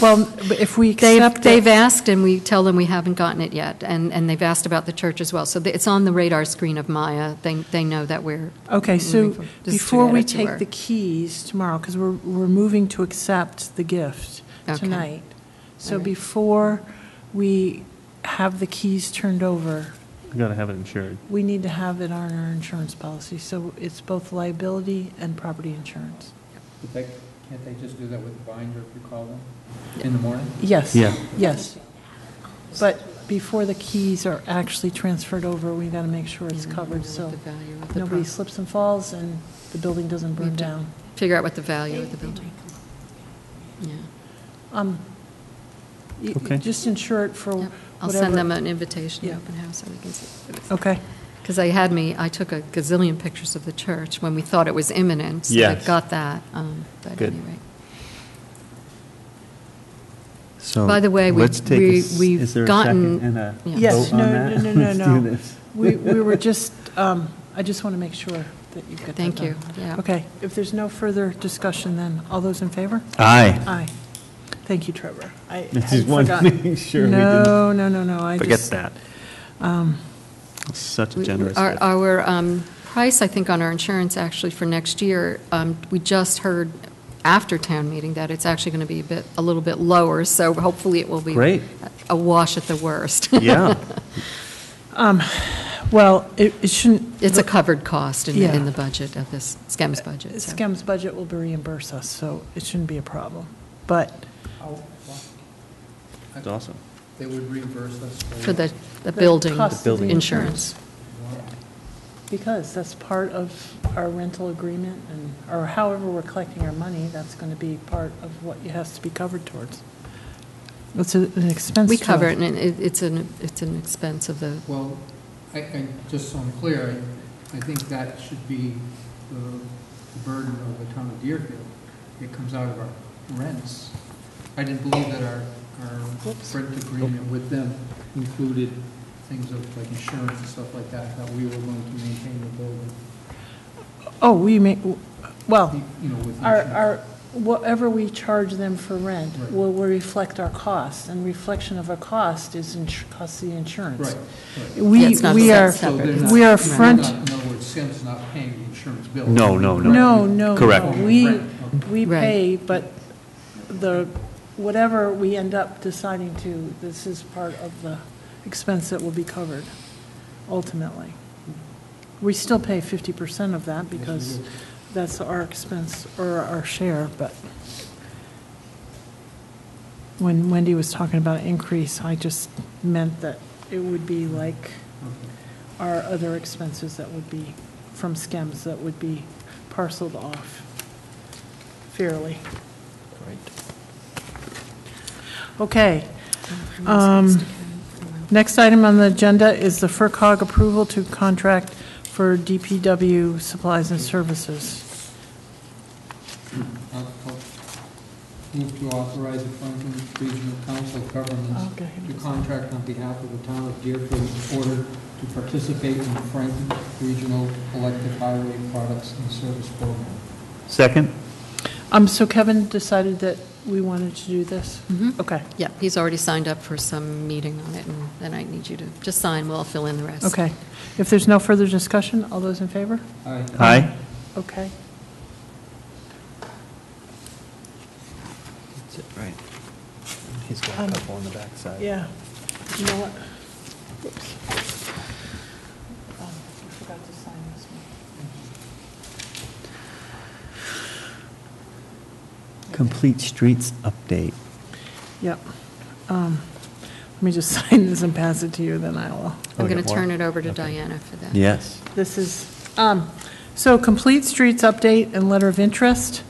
Well, if we
They've,
accept
they've
it,
asked, and we tell them we haven't gotten it yet, and, and they've asked about the church as well. So th- it's on the radar screen of MIIA. They, they know that we're.
okay, so
moving forward. Just to
before
add
we
it to
take the keys tomorrow, because we're, we're moving to accept the gift
Okay.
tonight. So
All right.
before we have the keys turned over,
We gotta have it insured.
we need to have it on our insurance policy. So it's both liability and property insurance.
But they- Can't they just do that with the binder if you call them in the morning?
Yes.
Yeah.
Yes. But before the keys are actually transferred over, we got to make sure it's
Yeah,
covered, so
the value of the
nobody
pro-
slips and falls and the building doesn't
We
burn down.
Figure out what the value of the building. Yeah.
Um, y-
Okay.
Just insure it for
Yep.
whatever.
I'll send them an invitation,
Yeah.
open house, so they can see.
Okay,
Because they had me, I took a gazillion pictures of the church when we thought it was imminent. So
Yes.
they've got that, um, but
Good.
anyway.
So.
By the way, we-
let's take a
we-
s-
we've
is there a
gotten-
second and a
Yeah.
Yes,
vote on
no,
that?
no, no, no,
Let's
no.
do this.
we, we were just, um, I just want to make sure that you've got that
Thank you,
done.
yeah.
Okay, if there's no further discussion, then all those in favor?
Aye.
Aye. Thank you, Trevor. I I
This is one
forgot.
making sure we
No, no, no, no, I
Forget
just.
that.
um,
Such a
We-
generous
Our, our um, price, I think, on our insurance actually for next year, um, we just heard after town meeting that it's actually going to be a bit, a little bit lower, so hopefully it will be
Great.
a wash at the worst.
Yeah.
Um, well, it it shouldn't.
It's a covered cost in, the- in the budget of this, SCEM's uh, budget. so.
SCEM's budget will reimburse us, so it shouldn't be a problem. But, oh,
How-
That's awesome.
They would reimburse us
For the, the building
cost of the
building
insurance.
Because that's part of our rental agreement and, or however we're collecting our money, that's going to be part of what it has to be covered towards. It's a- an expense.
We
to
cover
us.
it, and it, it's an, it's an expense of the,
Well, I, I, just so I'm clear, I, I think that should be the the burden of the town of Deerfield. It comes out of our rents. I didn't believe that our, our rent agreement with them included things of like insurance and stuff like that, that we were going to maintain the building,
Oh, we make, well,
you know, with.
our,
insurance.
our, whatever we charge them for rent
Right.
will will reflect our cost, and reflection of a cost is ins- cost of the insurance.
Right, right.
Yeah,
We,
it's not
we
set
are,
So they're not-
we are
they're
front-
not- In other words, Sims not paying the insurance bill.
No, no, no.
no, no,
Correct.
no. We,
Rent, okay.
we
Right.
pay, but the, whatever we end up deciding to, this is part of the expense that will be covered, ultimately. We still pay fifty percent of that because that's our expense or our share, but when Wendy was talking about increase, I just meant that it would be like our other expenses that would be from SCEMS that would be parceled off fairly. Right. Okay. Um, Next item on the agenda is the FRCOG approval to contract for DPW supplies and services.
I'll- I'll Move to authorize the Franklin Regional Council of Governments
Okay.
to contract on behalf of the town of Deerfield in order to participate in the Franklin Regional Electric Highway Products and Service Program.
Second?
Um, so Kevin decided that we wanted to do this?
Mhm.
Okay,
Yeah, he's already signed up for some meeting on it, and then I need you to just sign, we'll fill in the rest.
okay. If there's no further discussion, all those in favor?
Aye.
Aye.
Okay.
That's it, right. He's got
Um,
a couple on the backside.
Yeah. You know what?
Complete Streets update.
Yep. Um, Let me just sign this and pass it to you, then I will.
I'm
Oh,
going to turn it over to Diana for that.
Yes.
This is, um, so Complete Streets update and letter of interest.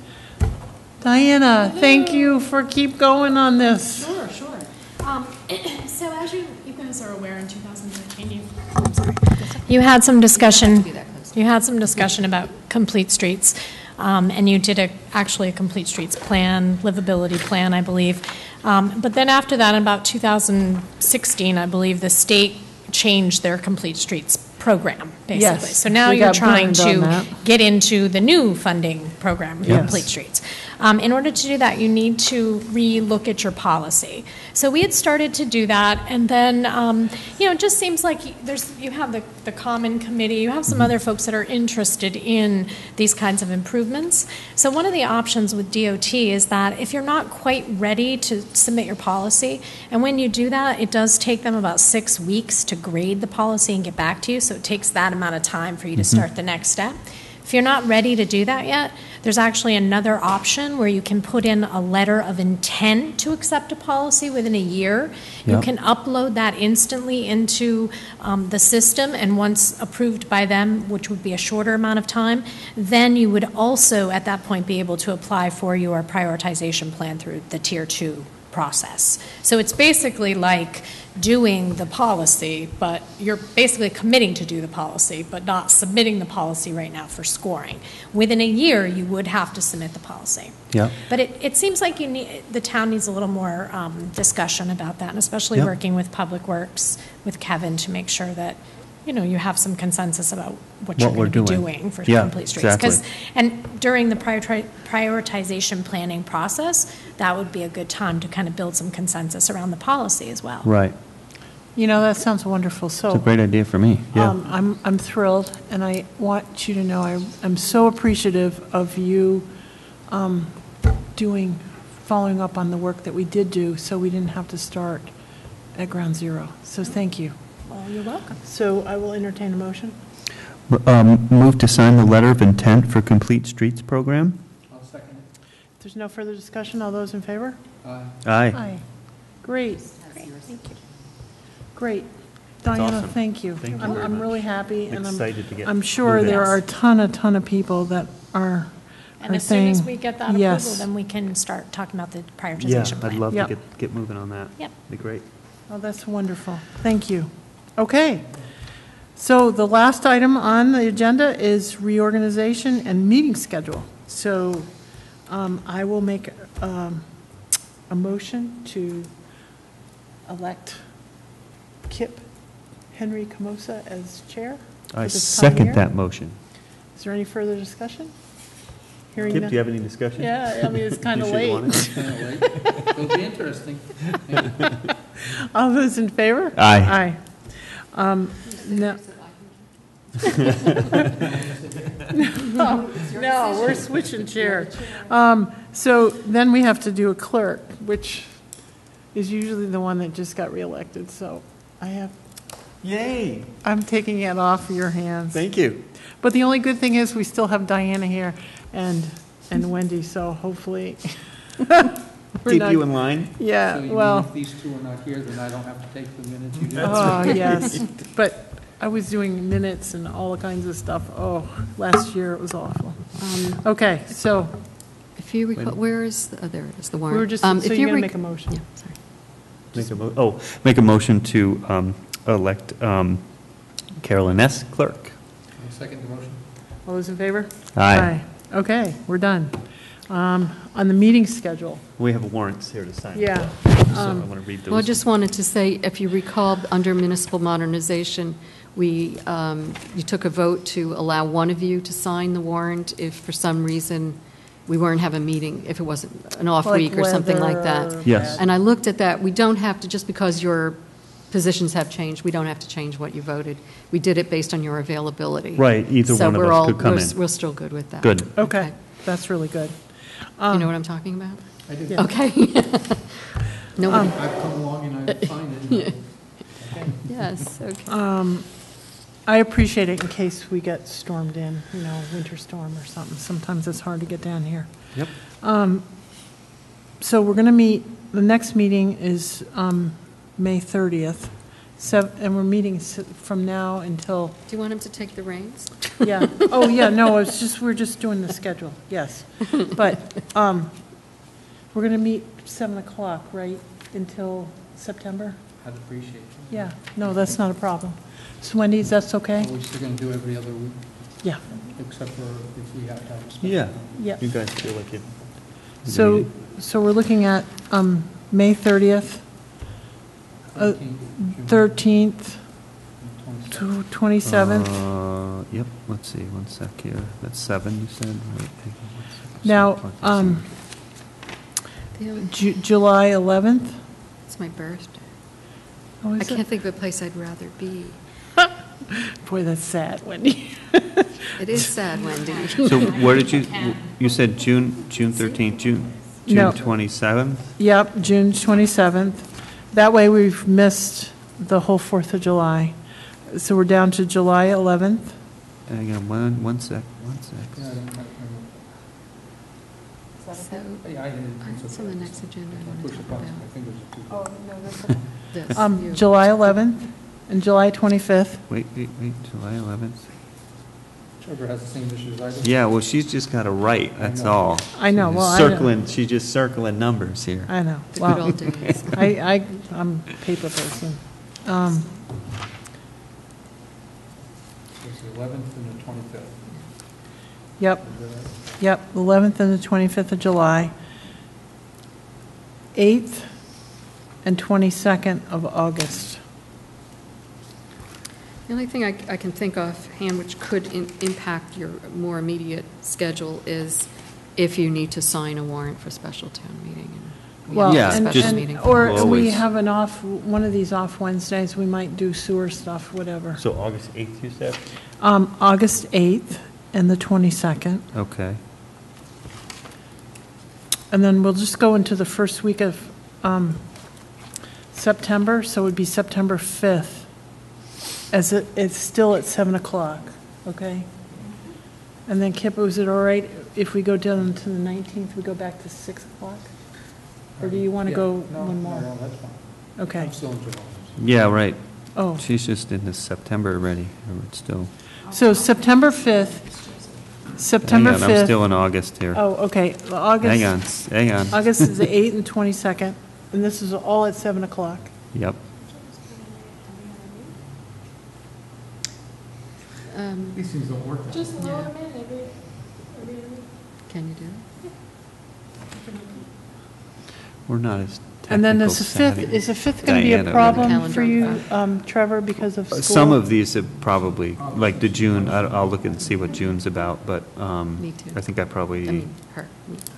Diana, thank you for keep going on this.
Sure, sure. Um, So as you, you guys are aware, in 2013, you, I'm sorry, you had some discussion, you had some discussion about complete streets, um, and you did a, actually a complete streets plan, livability plan, I believe. Um, But then after that, in about 2016, I believe, the state changed their complete streets program, basically.
Yes,
So now
we
you're trying to get into the new funding program,
Yes.
Complete Streets. Um, In order to do that, you need to re-look at your policy. So we had started to do that, and then, um, you know, it just seems like you- there's, you have the, the common committee, you have some other folks that are interested in these kinds of improvements. So one of the options with DOT is that if you're not quite ready to submit your policy, and when you do that, it does take them about six weeks to grade the policy and get back to you, so it takes that amount of time for you to start the next step. If you're not ready to do that yet, there's actually another option where you can put in a letter of intent to accept a policy within a year. You can upload that instantly into um, the system, and once approved by them, which would be a shorter amount of time, then you would also, at that point, be able to apply for your prioritization plan through the Tier 2 process. So it's basically like doing the policy, but you're basically committing to do the policy, but not submitting the policy right now for scoring. Within a year, you would have to submit the policy.
Yep.
But it, it seems like you need, the town needs a little more um, discussion about that, and especially
Yep.
working with Public Works, with Kevin, to make sure that, you know, you have some consensus about what you're
What we're
going to be
doing.
doing for
Yeah,
complete streets. 'Cause-
exactly.
and during the priori- prioritization planning process, that would be a good time to kind of build some consensus around the policy as well.
Right.
You know, that sounds wonderful, so.
It's a great idea for me. Yeah.
Um, I'm, I'm thrilled, and I want you to know I, I'm so appreciative of you um, doing, following up on the work that we did do, so we didn't have to start at ground zero. So thank you.
Well, you're welcome.
So I will entertain a motion.
Um, Move to sign the letter of intent for Complete Streets program?
I'll second.
If there's no further discussion, all those in favor?
Aye.
Aye.
Aye. Great.
Thank you.
Great.
That's
Diana,
awesome.
thank you.
Thank you
I'm,
very
I'm
much.
really happy, and I'm,
Excited to get
I'm sure
moving.
there are a ton, a ton of people that are,
And
are
as soon as
saying,
we get that approval,
yes.
then we can start talking about the
Yeah,
prioritization plan.
I'd love to
Yep.
get, get moving on that.
Yep.
Be great.
Oh, that's wonderful. Thank you. Okay. So the last item on the agenda is reorganization and meeting schedule. So um, I will make um, a motion to elect Kip Henry Komosa as chair. for
I
this coming
second
year.
that motion.
Is there any further discussion? Hearing
Kip,
none-
do you have any discussion?
Yeah, I mean, it's kind of
sure you
late.
want it?
Kinda late. It'll be interesting.
All those in favor?
Aye.
Aye. Um, No. No, we're switching chair. Um, So then we have to do a clerk, which is usually the one that just got reelected, so I have,
Yay!
I'm taking it off your hands.
Thank you.
But the only good thing is, we still have Diana here and, and Wendy, so hopefully. we're
Keep
not-
you in line?
Yeah,
So you mean
well.
if these two are not here, then I don't have to take the minutes you did?
Oh, yes, but I was doing minutes and all kinds of stuff. Oh, last year it was awful.
Um,
Okay, so
If you recall, where is, oh, there it is, the warrant.
we were just,
Um,
so
if
you're going to
rec-
make a motion.
Yeah, sorry.
Make a, mo- oh, make a motion to um, elect um, Carolyn S. clerk.
I'll second the motion.
All those in favor?
Aye.
Okay, we're done. Um, On the meeting schedule,
We have warrants here to sign.
Yeah,
So I
um,
want to read those.
Well, I just wanted to say, if you recall, under municipal modernization, we, um, you took a vote to allow one of you to sign the warrant if for some reason we weren't having a meeting, if it wasn't an off
Like
week or something like
weather
that.
Yes.
And I looked at that, we don't have to, just because your positions have changed, we don't have to change what you voted. We did it based on your availability.
Right, either
So
one of
we're
us
all-
could come
we're
in.
s- We're still good with that.
Good.
okay, that's really good.
You know what I'm talking about?
I do.
Okay. Nobody,
I've come along and I've signed it.
yes, okay.
Um, I appreciate it in case we get stormed in, you know, winter storm or something. Sometimes it's hard to get down here.
Yep.
Um, so we're going to meet, the next meeting is um, May 30th, Sev- and we're meeting s- from now until,
Do you want him to take the reins?
yeah, oh, yeah, no, it's just, we're just doing the schedule, yes. But um, we're going to meet 7 o'clock, right, until September?
I'd appreciate it.
Yeah, no, that's not a problem. So Wendy, is that okay?
We're still going to do every other week,
Yeah,
except for if we have to have a special.
Yeah.
yeah.
You guys feel like it?
So, so we're looking at um, May 30th, uh,
13th, 27th.
to 27th.
Uh, Yep, let's see, one sec here. That's seven, you said? Wait, hang on one sec.
Now,
Seven,
um,
The only-
Ju- July 11th?
It's my birthday.
Oh,
I
is
can't think of a place I'd rather be.
Boy, that's sad, Wendy.
It is sad, Wendy.
So where did you, you said June, June 13th, June,
No.
June 27th?
Yep, June 27th. That way, we've missed the whole 4th of July. So we're down to July 11th.
Hang on, one, one sec, one sec.
Yeah, I don't have-
So,
I- I didn't-
I-
it's
It's on the next agenda I
I
want to
push the
talk
buttons,
about.
my fingers are.
This,
Um,
you.
July 11th and July 25th.
Wait, wait, wait, July 11th?
Trevor has the same issues I do.
Yeah, well, she's just got to write, that's
know.
all.
I know,
She's
well, I know.
Circling, she's just circling numbers here.
I know.
The
Well,
good old days.
I, I, I'm a paper person. Um,
It's the 11th and the 25th.
Yep,
Is that right?
yep, the 11th and the 25th of July. 8th and 22nd of August.
The only thing I, I can think offhand which could in- impact your more immediate schedule is if you need to sign a warrant for special town meeting. and we have
Well,
Yeah,
and-
special
just-
and-
meeting.
Or
We'll
we
always-
have an off, one of these off Wednesdays, we might do sewer stuff, whatever.
So August 8th, you said?
Um, August 8th and the 22nd.
Okay.
And then we'll just go into the first week of um, September, so it would be September 5th, as it, it's still at 7 o'clock, okay? And then Kip, was it all right if we go down to the 19th, we go back to 6 o'clock? Or do you want to
Yeah.
go
No,
one
No,
more?
no, that's fine.
Okay,
I'm still in July.
Yeah, right.
oh,
She's just in this September already, or it's still.
so September 5th, September
Hang on,
5th.
I'm still in August here.
Oh, okay, August.
Hang on, hang on.
August is the 8th and 22nd, and this is all at 7 o'clock.
Yep.
Um,
These things don't work. that way.
Just throw them in every, every week.
Can you do it?
We're not as
And then
technical
is the 5th,
savvy.
is the 5th going to be a
Diana,
problem for you, um, Trevor, because of
Uh,
school?
Some of these have probably, like the June, I- I'll look and see what June's about, but um,
Me too.
I think I
I
probably,
mean, her.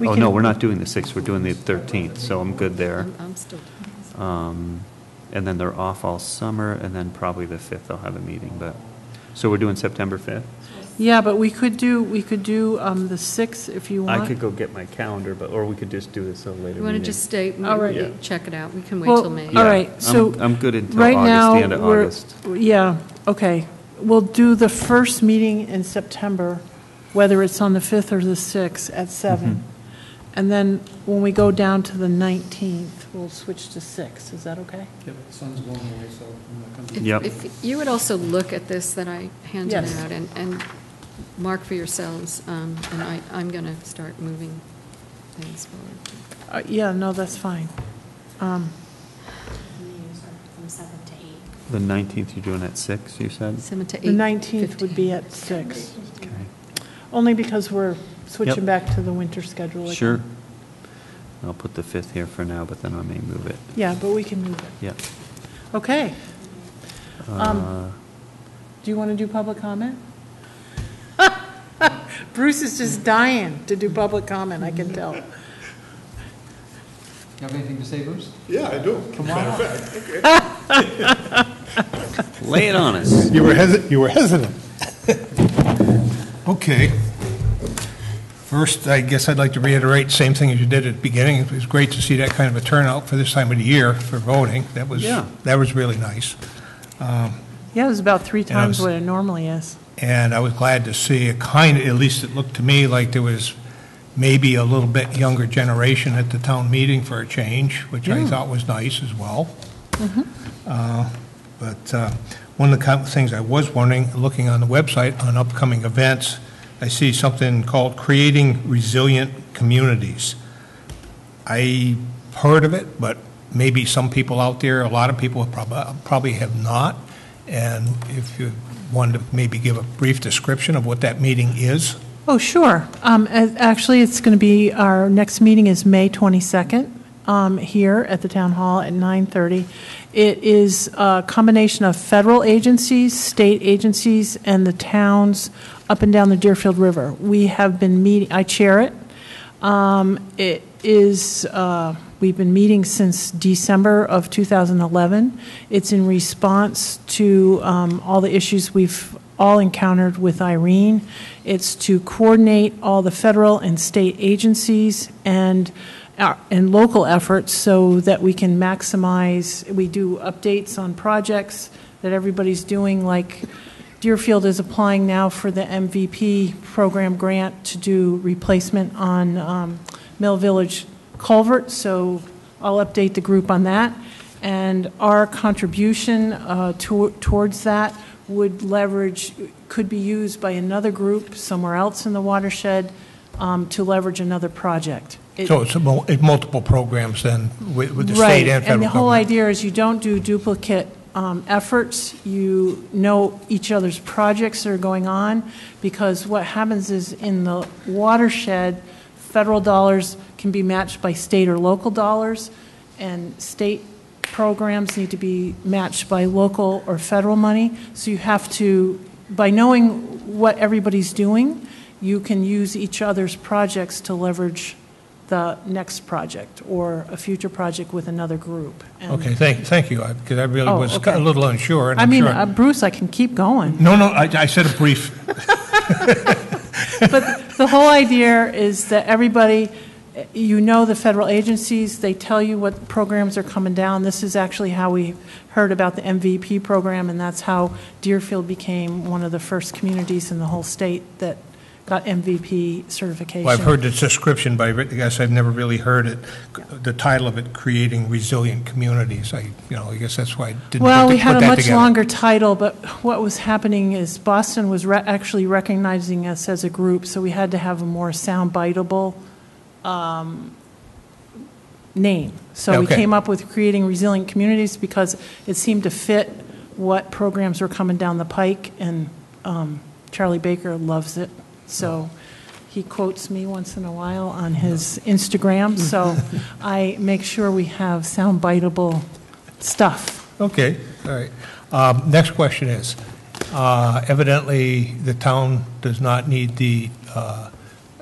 We
oh,
can-
no, we're not doing the 6th, we're doing the 13th, so I'm good there.
I'm, I'm still.
Um, And then they're off all summer, and then probably the 5th they'll have a meeting, but, so we're doing September 5th?
Yeah, but we could do, we could do um, the 6th if you want.
I could go get my calendar, but, or we could just do this at a later
You want to just stay, we-
All right.
Yeah.
check it out. We can wait
Well,
till May.
All
Yeah,
right,
I'm-
so
I'm good until
Right
August,
now,
the end of
we're-
August.
Yeah, okay. We'll do the first meeting in September, whether it's on the 5th or the 6th at 7. And then when we go down to the 19th, we'll switch to 6. Is that okay?
Yep, the sun's going away, so I'm not going to.
If-
Yep.
If you would also look at this that I handed
Yes.
out and, and mark for yourselves, um, and I, I'm going to start moving things forward.
Uh, Yeah, no, that's fine. Um,
From seven to eight.
The 19th, you're doing at 6, you said?
Seven to eight.
The 19th would be at 6,
Okay.
only because we're switching
Yep.
back to the winter schedule. again.
Sure. I'll put the 5th here for now, but then I may move it.
Yeah, but we can move it.
Yeah.
Okay. Um,
Uh,
Do you want to do public comment? Bruce is just dying to do public comment, I can tell.
You have anything to say, Bruce?
Yeah, I do.
Come on up.
Lay it on us.
You were hesitant, you were hesitant. Okay. First, I guess I'd like to reiterate, the same thing as you did at the beginning. It was great to see that kind of a turnout for this time of the year for voting. That was,
Yeah.
that was really nice.
Yeah, it was about three times
was-
what it normally is.
And I was glad to see it kind, of, at least it looked to me like there was maybe a little bit younger generation at the town meeting for a change, which I thought was nice as well. Uh, But uh, one of the things I was wondering, looking on the website on upcoming events, I see something called Creating Resilient Communities. I heard of it, but maybe some people out there, a lot of people probably, probably have not. And if you wanted to maybe give a brief description of what that meeting is?
Oh, sure. Um, Actually, it's going to be, our next meeting is May 22nd um, here at the Town Hall at 9:30. It is a combination of federal agencies, state agencies, and the towns up and down the Deerfield River. We have been meeting, I chair it. Um, It is, uh, we've been meeting since December of 2011. It's in response to um, all the issues we've all encountered with Irene. It's to coordinate all the federal and state agencies and, our- and local efforts so that we can maximize, we do updates on projects that everybody's doing, like Deerfield is applying now for the MVP program grant to do replacement on um, Mill Village culvert, so I'll update the group on that. And our contribution uh, to- towards that would leverage, could be used by another group somewhere else in the watershed um, to leverage another project. It-
So it's a mul- it's multiple programs then with with the
Right,
state and federal
and the whole
government?
idea is you don't do duplicate um, efforts. You know each other's projects that are going on, because what happens is in the watershed, federal dollars can be matched by state or local dollars, and state programs need to be matched by local or federal money. So you have to, by knowing what everybody's doing, you can use each other's projects to leverage the next project or a future project with another group. And-
Okay, thank, thank you, because I really
Oh,
was
okay.
a little unsure. and
I
I'm
mean,
sure-
uh, Bruce, I can keep going.
No, no, I, I said a brief,
But the whole idea is that everybody, uh, you know the federal agencies, they tell you what programs are coming down. This is actually how we heard about the MVP program, and that's how Deerfield became one of the first communities in the whole state that got MVP certification.
well, I've heard the description, but I guess I've never really heard it, the title of it, Creating Resilient Communities. I, you know, I guess that's why I didn't
Well,
put
we had a much
together.
longer title, but what was happening is Boston was re- actually recognizing us as a group, so we had to have a more sound-biteable um, name. So we came up with creating resilient communities because it seemed to fit what programs were coming down the pike, and um, Charlie Baker loves it. So he quotes me once in a while on his Instagram, so I make sure we have sound-biteable stuff.
Okay, all right. Um, Next question is, uh, evidently, the town does not need the uh,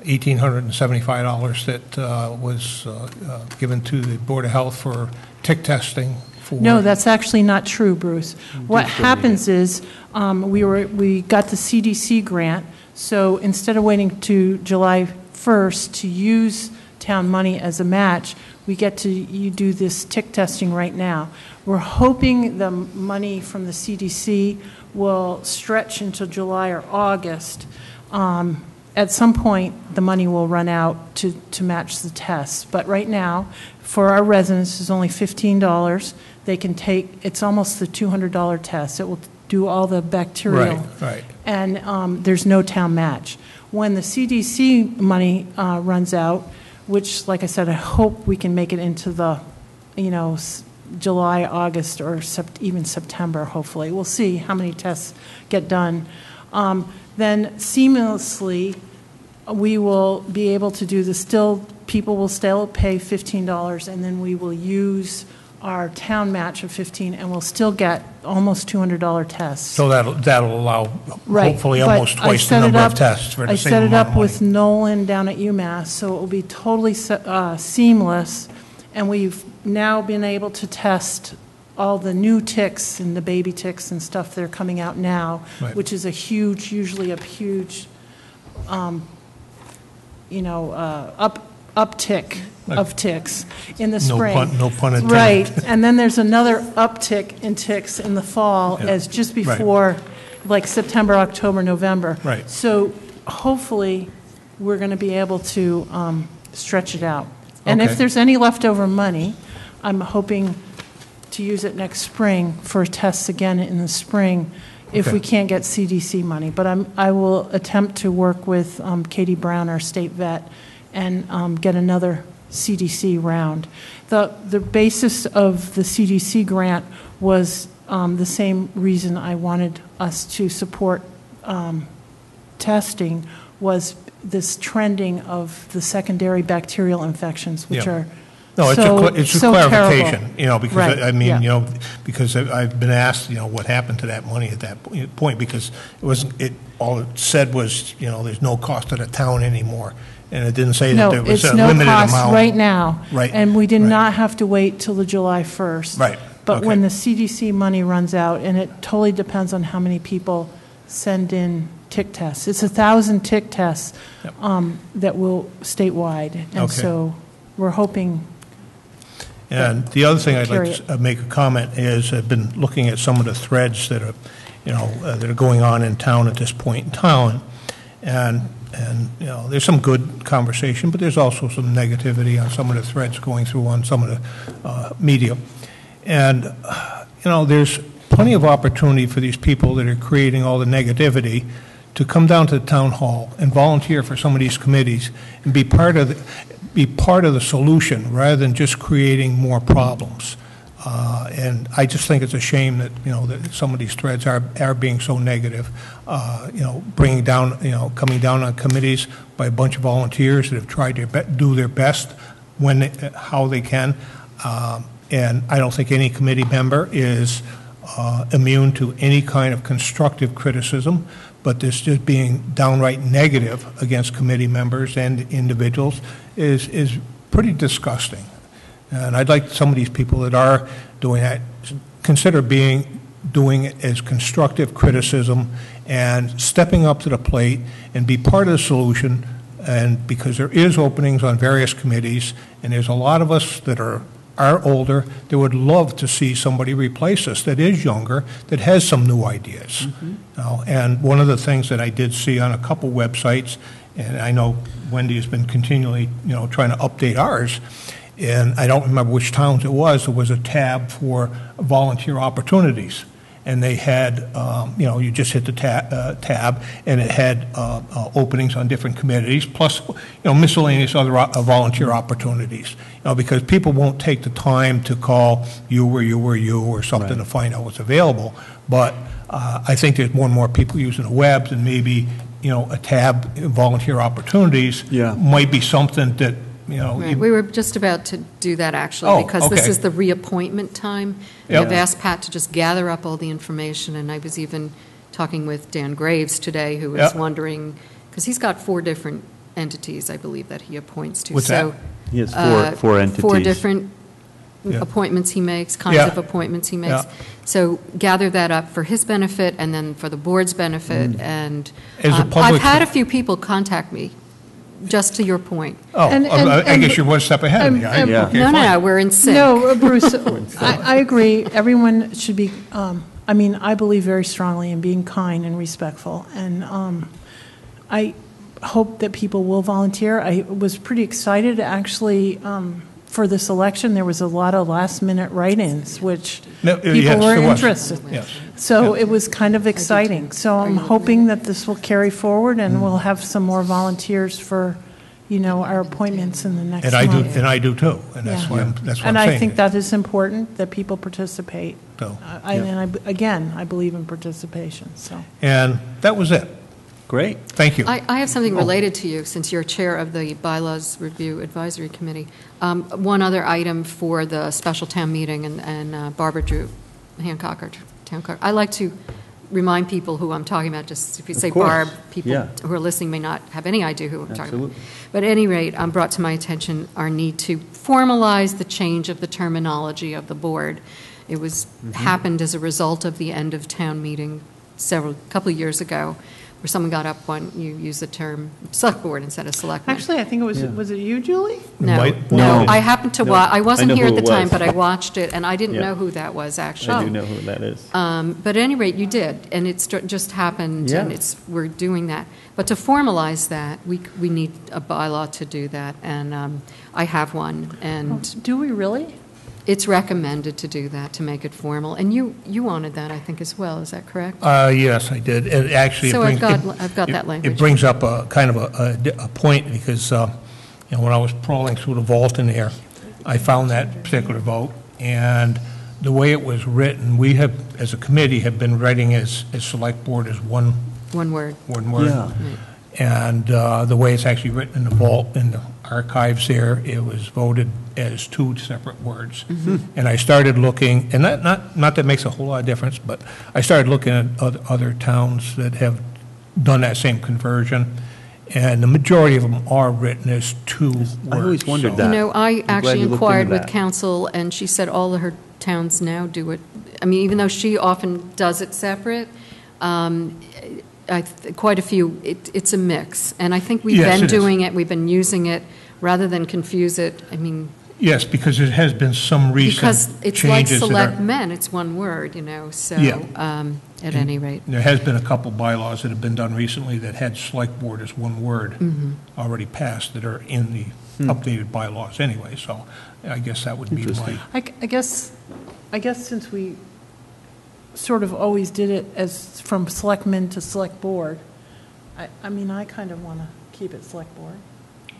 $1,875 that uh, was uh, uh, given to the Board of Health for tick testing for...
No, that's actually not true, Bruce. What happens is, um, we were, we got the CDC grant, so instead of waiting to July 1st to use town money as a match, we get to, you do this tick testing right now. We're hoping the money from the CDC will stretch until July or August. Um, At some point, the money will run out to, to match the tests. But right now, for our residents, it's only $15. They can take, it's almost the $200 test. It will do all the bacterial.
Right, right.
And um, there's no town match. When the CDC money uh, runs out, which, like I said, I hope we can make it into the, you know, July, August, or Sept- even September, hopefully. We'll see how many tests get done. Um, Then seamlessly, we will be able to do the still, people will still pay $15, and then we will use our town match of 15, and we'll still get almost $200 tests.
So that'll, that'll allow
Right,
hopefully
but
almost
I
twice the
set it
number of
up-
tests for the
I
same
set it
amount
up
of
with
money.
Nolan down at UMass, so it will be totally se- uh, seamless, and we've now been able to test all the new ticks and the baby ticks and stuff that are coming out now,
Right.
which is a huge, usually a huge, um, you know, uh, up uptick of ticks in the
No
spring.
pun- no pun intended.
Right, and then there's another uptick in ticks in the fall
Yeah.
as just
Right.
before, like September, October, November.
Right.
So hopefully, we're going to be able to um, stretch it out. And if there's any leftover money, I'm hoping to use it next spring for tests again in the spring if we
Okay.
can't get CDC money. But I'm, I will attempt to work with um, Katie Brown, our state vet, and um, get another CDC round. The, the basis of the CDC grant was um, the same reason I wanted us to support um, testing was this trending of the secondary bacterial infections, which
Yeah.
are
No, it's a,
so-
cl- it's a
so
clarification,
terrible.
you know, because,
Right,
I I mean,
yeah.
you know, because I- I've been asked, you know, what happened to that money at that point, because it wasn't, it, all it said was, you know, there's no cost to the town anymore, and it didn't say that
No,
there was
it's
a
no
limited amount.
cost right now.
Right,
And we did
right.
not have to wait till the July 1st.
Right,
But when the CDC money runs out, and it totally depends on how many people send in tick tests. It's a 1,000 tick tests um, that will statewide. And
Okay.
so we're hoping,
And the other thing I'd like to s- uh, make a comment is, I've been looking at some of the threads that are, you know, uh, that are going on in town at this point in town, and, and, you know, there's some good conversation, but there's also some negativity on some of the threads going through on some of the uh, media. And, you know, there's plenty of opportunity for these people that are creating all the negativity to come down to the town hall and volunteer for some of these committees and be part of, the- be part of the solution rather than just creating more problems. Uh, And I just think it's a shame that, you know, that some of these threads are, are being so negative. Uh, You know, bringing down, you know, coming down on committees by a bunch of volunteers that have tried to do their best when, they- how they can. Um, And I don't think any committee member is uh, immune to any kind of constructive criticism, but this just being downright negative against committee members and individuals is, is pretty disgusting. And I'd like some of these people that are doing that, consider being, doing it as constructive criticism and stepping up to the plate and be part of the solution. And because there is openings on various committees, and there's a lot of us that are, are older, that would love to see somebody replace us that is younger, that has some new ideas. Mm-hmm. You know, And one of the things that I did see on a couple websites, and I know Wendy has been continually, you know, trying to update ours, and I don't remember which towns it was, there was a tab for volunteer opportunities. And they had, um, you know, you just hit the ta- uh, tab, and it had uh, uh, openings on different committees, plus, you know, miscellaneous other uh, volunteer opportunities. You know, because people won't take the time to call you or you or you or something to find out what's available. But uh, I think there's more and more people using the web, and maybe, you know, a tab, volunteer opportunities
Yeah.
might be something that, you know,
Right,
you-
we were just about to do that,
Oh,
actually, because this is the reappointment time.
Yep.
I've asked Pat to just gather up all the information, and I was even talking with Dan Graves today, who was
Yep.
wondering, because he's got four different entities, I believe, that he appoints to.
What's
So,
that?
He has four,
uh,
four
Four different
Yeah.
appointments he makes, kinds
Yeah.
of appointments he makes.
Yeah.
So gather that up for his benefit and then for the board's benefit, and
Mm. As a
um, I've had a few people contact me, just to your point.
oh,
And- and-
I I
and-
guess you're one step ahead of me. I-
and-
Yeah.
okay,
No, no,
fine.
no, we're in sync.
No, uh, Bruce, I, I agree. Everyone should be, um, I mean, I believe very strongly in being kind and respectful. And um, I hope that people will volunteer. I was pretty excited, actually, um, for this election. There was a lot of last-minute write-ins, which
No, uh,
people
yes,
were
there was.
interested.
Yes.
So it was kind of exciting. So I'm hoping that this will carry forward
Mm.
and we'll have some more volunteers for, you know, our appointments in the next
And
month.
I do, and I do too, and that's
Yeah.
why I'm, that's what I'm
And
saying.
I think that is important, that people participate.
So,
I-
yeah.
And I, again, I believe in participation, so.
And that was it.
Great.
Thank you.
I, I have something
Oh.
related to you, since you're chair of the Bylaws Review Advisory Committee. Um, One other item for the special town meeting, and- and uh, Barbara Drew Hancock, our town clerk. I like to remind people who I'm talking about, just if you
Of
say
course.
Barb, people
Yeah.
who are listening may not have any idea who I'm talking about.
Absolutely.
But at any rate, um, brought to my attention our need to formalize the change of the terminology of the board. It was,
Mm-hmm.
happened as a result of the end of town meeting several, couple of years ago, where someone got up when you use the term select board instead of selectmen.
Actually, I think it was,
Yeah.
was it you, Julie?
No,
Might-
no,
No.
I happened to
No.
wa, I
I
wasn't
know
here
who
at the
it
time,
was.
but I watched it, and I didn't
Yeah.
know who that was, actually.
I do know who that is.
Um, But at any rate, you did, and it's ju- just happened, and
Yeah.
it's, we're doing that. But to formalize that, we, we need a bylaw to do that, and um, I have one, and
Do we really?
It's recommended to do that, to make it formal. And you, you wanted that, I think, as well, is that correct?
Uh, yes, I did. It actually. it
So I've
brings-
got-
it-
I've got that language.
It brings up a kind of a, a- a point because, uh, you know, when I was crawling through the vault in there, I found that particular vote. And the way it was written, we have, as a committee, have been writing as, as select board as one,
One word.
one word.
Yeah.
And uh, the way it's actually written in the vault, in the archives there, it was voted as two separate words. And I started looking, and that, not, not that makes a whole lot of difference, but I started looking at other, other towns that have done that same conversion, and the majority of them are written as two words.
I always wondered
so-
that.
You know, I
I'm glad
actually
you looked
inquired
into
with
that.
counsel, and she said all of her towns now do it. I mean, even though she often does it separate, um, I, th- quite a few, it, it's a mix. And I think we've
Yes,
been
it is.
doing it, we've been using it, rather than confuse it, I mean,
Yes, because it has been some recent because
it's like select
are.
men, it's one word, you know, so,
Yeah.
um, at any rate.
There has been a couple bylaws that have been done recently that had select board as one word
Mm-hmm.
already passed that are in the updated bylaws anyway, so I guess that would be my,
I,
I, g- I guess, I guess since we sort of always did it as from selectmen to select board, I, I mean, I kind of want to keep it select board.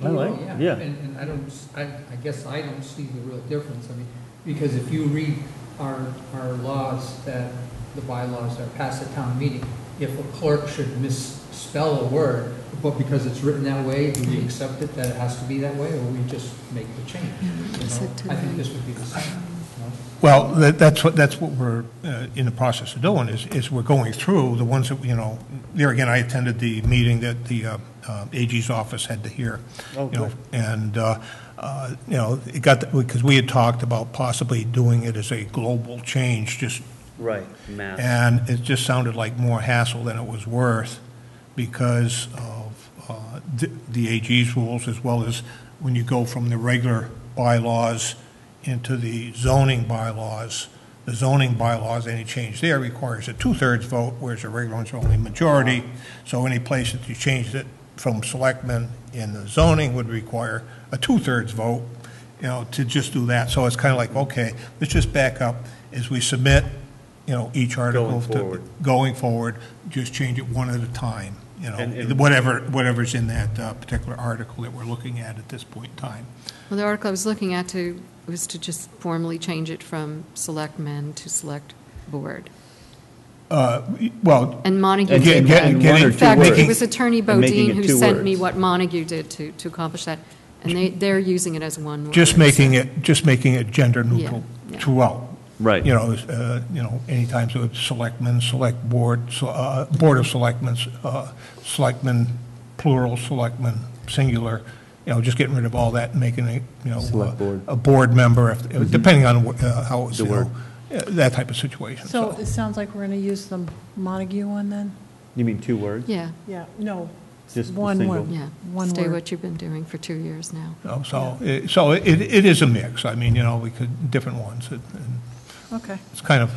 I like, yeah.
And, and I don't, s- I, I guess I don't see the real difference. I mean, because if you read our, our laws that, the bylaws that are passed at town meeting, if a clerk should misspell a word, but because it's written that way, do we accept it that it has to be that way, or we just make the change? You know, I think this would be the same.
Well, that, that's what, that's what we're uh, in the process of doing, is, is we're going through the ones that, you know, there again, I attended the meeting that the uh, uh, AG's office had to hear.
Oh,
you know. And, uh, uh, you know, it got, because we had talked about possibly doing it as a global change, just
Right, mass.
And it just sounded like more hassle than it was worth because of uh, the the AG's rules, as well as when you go from the regular bylaws into the zoning bylaws. The zoning bylaws, any change there requires a two-thirds vote, whereas the regular ones only majority. So any place that you changed it from selectmen in the zoning would require a two-thirds vote, you know, to just do that. So it's kind of like, okay, let's just back up as we submit, you know, each article.
Going
to-
forward.
Going forward, just change it one at a time, you
And- and-
know, whatever, whatever's in that uh, particular article that we're looking at at this point in time.
Well, the article I was looking at to, was to just formally change it from select men to select board.
Uh, Well,
And Montague
And
did
get-
that.
get-
and
getting-
one or
In
two
fact, it was Attorney Bodine who
two
sent me what Montague did to, to accomplish that, and they, they're using it as one word.
just making it, just making it gender neutral
yeah.
throughout.
Right.
You know, uh, you know, anytime so it's selectmen, select board, so, uh, board of selectmen, uh, selectmen, plural, selectmen, singular, you know, just getting rid of all that and making it, you know,
Select board.
a board member, if- depending on uh, how it's,
The
you know, uh, that type of situation,
So
so.
it sounds like we're going to use the Montague one then?
You mean two words?
Yeah,
Yeah, no,
Just the
one
single.
word.
yeah.
One
Stay
word.
what you've been doing for two years now.
you know, So, it- so it, it is a mix, I mean, you know, we could, different ones, and and
Okay.
it's kind of,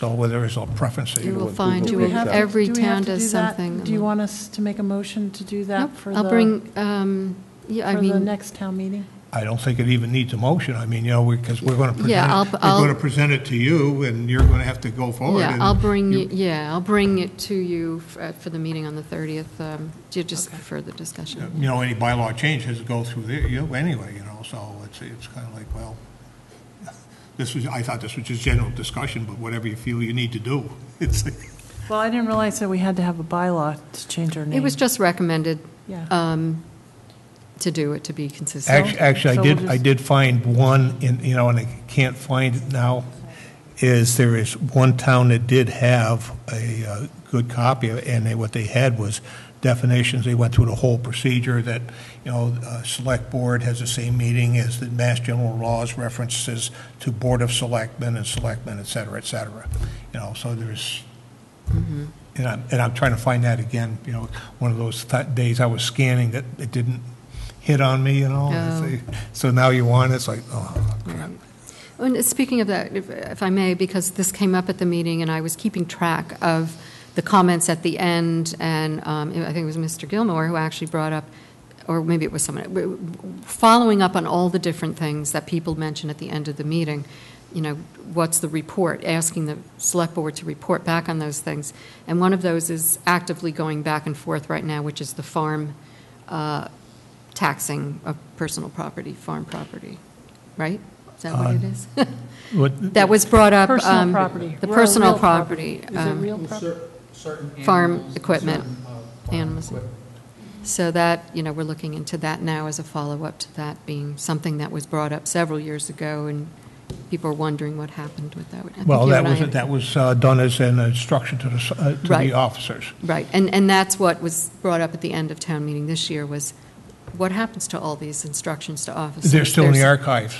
so whether it's a preference. that
You will find,
Google
you
we
will,
have to-
every
do we have
town
to
does
do that?
something.
Do you want us to make a motion to do that
Nope,
for?
I'll bring, um, yeah, I
For the
mean,
next town meeting?
I don't think it even needs a motion. I mean, you know, because we're going to present
Yeah,
it,
I'll-
we're
I'll-
going to present it to you, and you're going to have to go forward.
yeah,
and
I'll bring,
you-
you. yeah, I'll bring it to you f- uh, for the meeting on the 30th, um, ju- just for further discussion.
You know, any bylaw change has to go through there, you, anyway, you know, so it's, it's kind of like, well, this was, I thought this was just general discussion, but whatever you feel you need to do, it's, like.
Well, I didn't realize that we had to have a bylaw to change our name.
It was just recommended
Yeah.
um, to do it, to be consistent.
Actually, actually,
so
I
we'll
did, I
just-
did find one in, you know, and I can't find it now, is there is one town that did have a uh, good copy, of it, and they, what they had was definitions. They went through the whole procedure that, you know, uh, Select Board has the same meaning as the Mass General Laws references to Board of Selectmen and Selectmen, et cetera, et cetera. You know, so there's,
Mm-hmm.
and I'm, and I'm trying to find that again, you know, one of those th- days I was scanning that it didn't hit on me, you know?
Oh.
So now you want it, it's like, oh, crap.
And speaking of that, if- if I may, because this came up at the meeting, and I was keeping track of the comments at the end, and um, I think it was Mr. Gilmore who actually brought up, or maybe it was someone, following up on all the different things that people mentioned at the end of the meeting, you know, what's the report, asking the select board to report back on those things. And one of those is actively going back and forth right now, which is the farm uh, taxing of personal property, farm property, right? Is that what it is?
What-
That was brought up.
Personal
um,
property.
The
Real-
personal
real property.
property.
Is it
um,
real property?
Certain
Farm
animals,
equipment,
certain, uh, farm
animals.
equipment.
So that, you know, we're looking into that now as a follow-up to that being something that was brought up several years ago, and people are wondering what happened with that. I think
Well,
you
that
and I
was,
had-
that was uh, done as an instruction to the, s- uh, to
Right.
the officers.
Right, and, and that's what was brought up at the end of town meeting this year, was what happens to all these instructions to officers?
They're still in the
There's-
archives.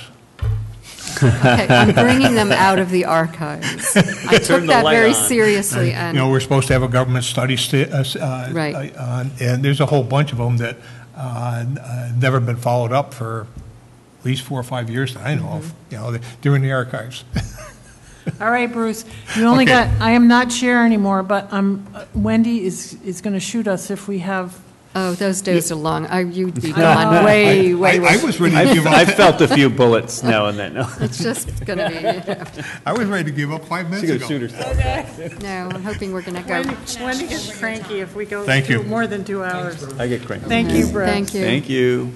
Okay, I'm bringing them out of the archives. I took
Turn the
that
light
very
on.
seriously,
You know,
and,
we're supposed to have a government study, sta- uh, s- uh,
Right.
uh, and there's a whole bunch of them that uh, n- uh, never been followed up for at least four or five years that I know of.
Mm-hmm.
You know, they- they're in the archives.
All right, Bruce, you only
Okay.
got, I am not chair anymore, but um, Wendy is, is going to shoot us if we have,
oh, those days are long. I- You'd be
know.
gone way,
I-
way,
I
way.
was ready to
I've,
give
I've
up,
felt a few bullets now and then. No.
It's just going to be, you know.
I was ready to give up five minutes
She
ago.
goes shoot herself.
no, I'm hoping we're going to go.
Wendy Wendy gets cranky if we go
Thank you.
two- more than two hours.
I get cranky.
Thank you, Brett.
Thank you.
Thank you.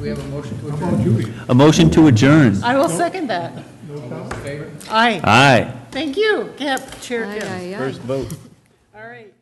We have a motion to adjourn.
A motion to adjourn.
I will second that.
All favor?
Aye.
Aye.
Thank you, Kip, Chair
Aye,
Kip.
aye, aye.
First vote.
All right.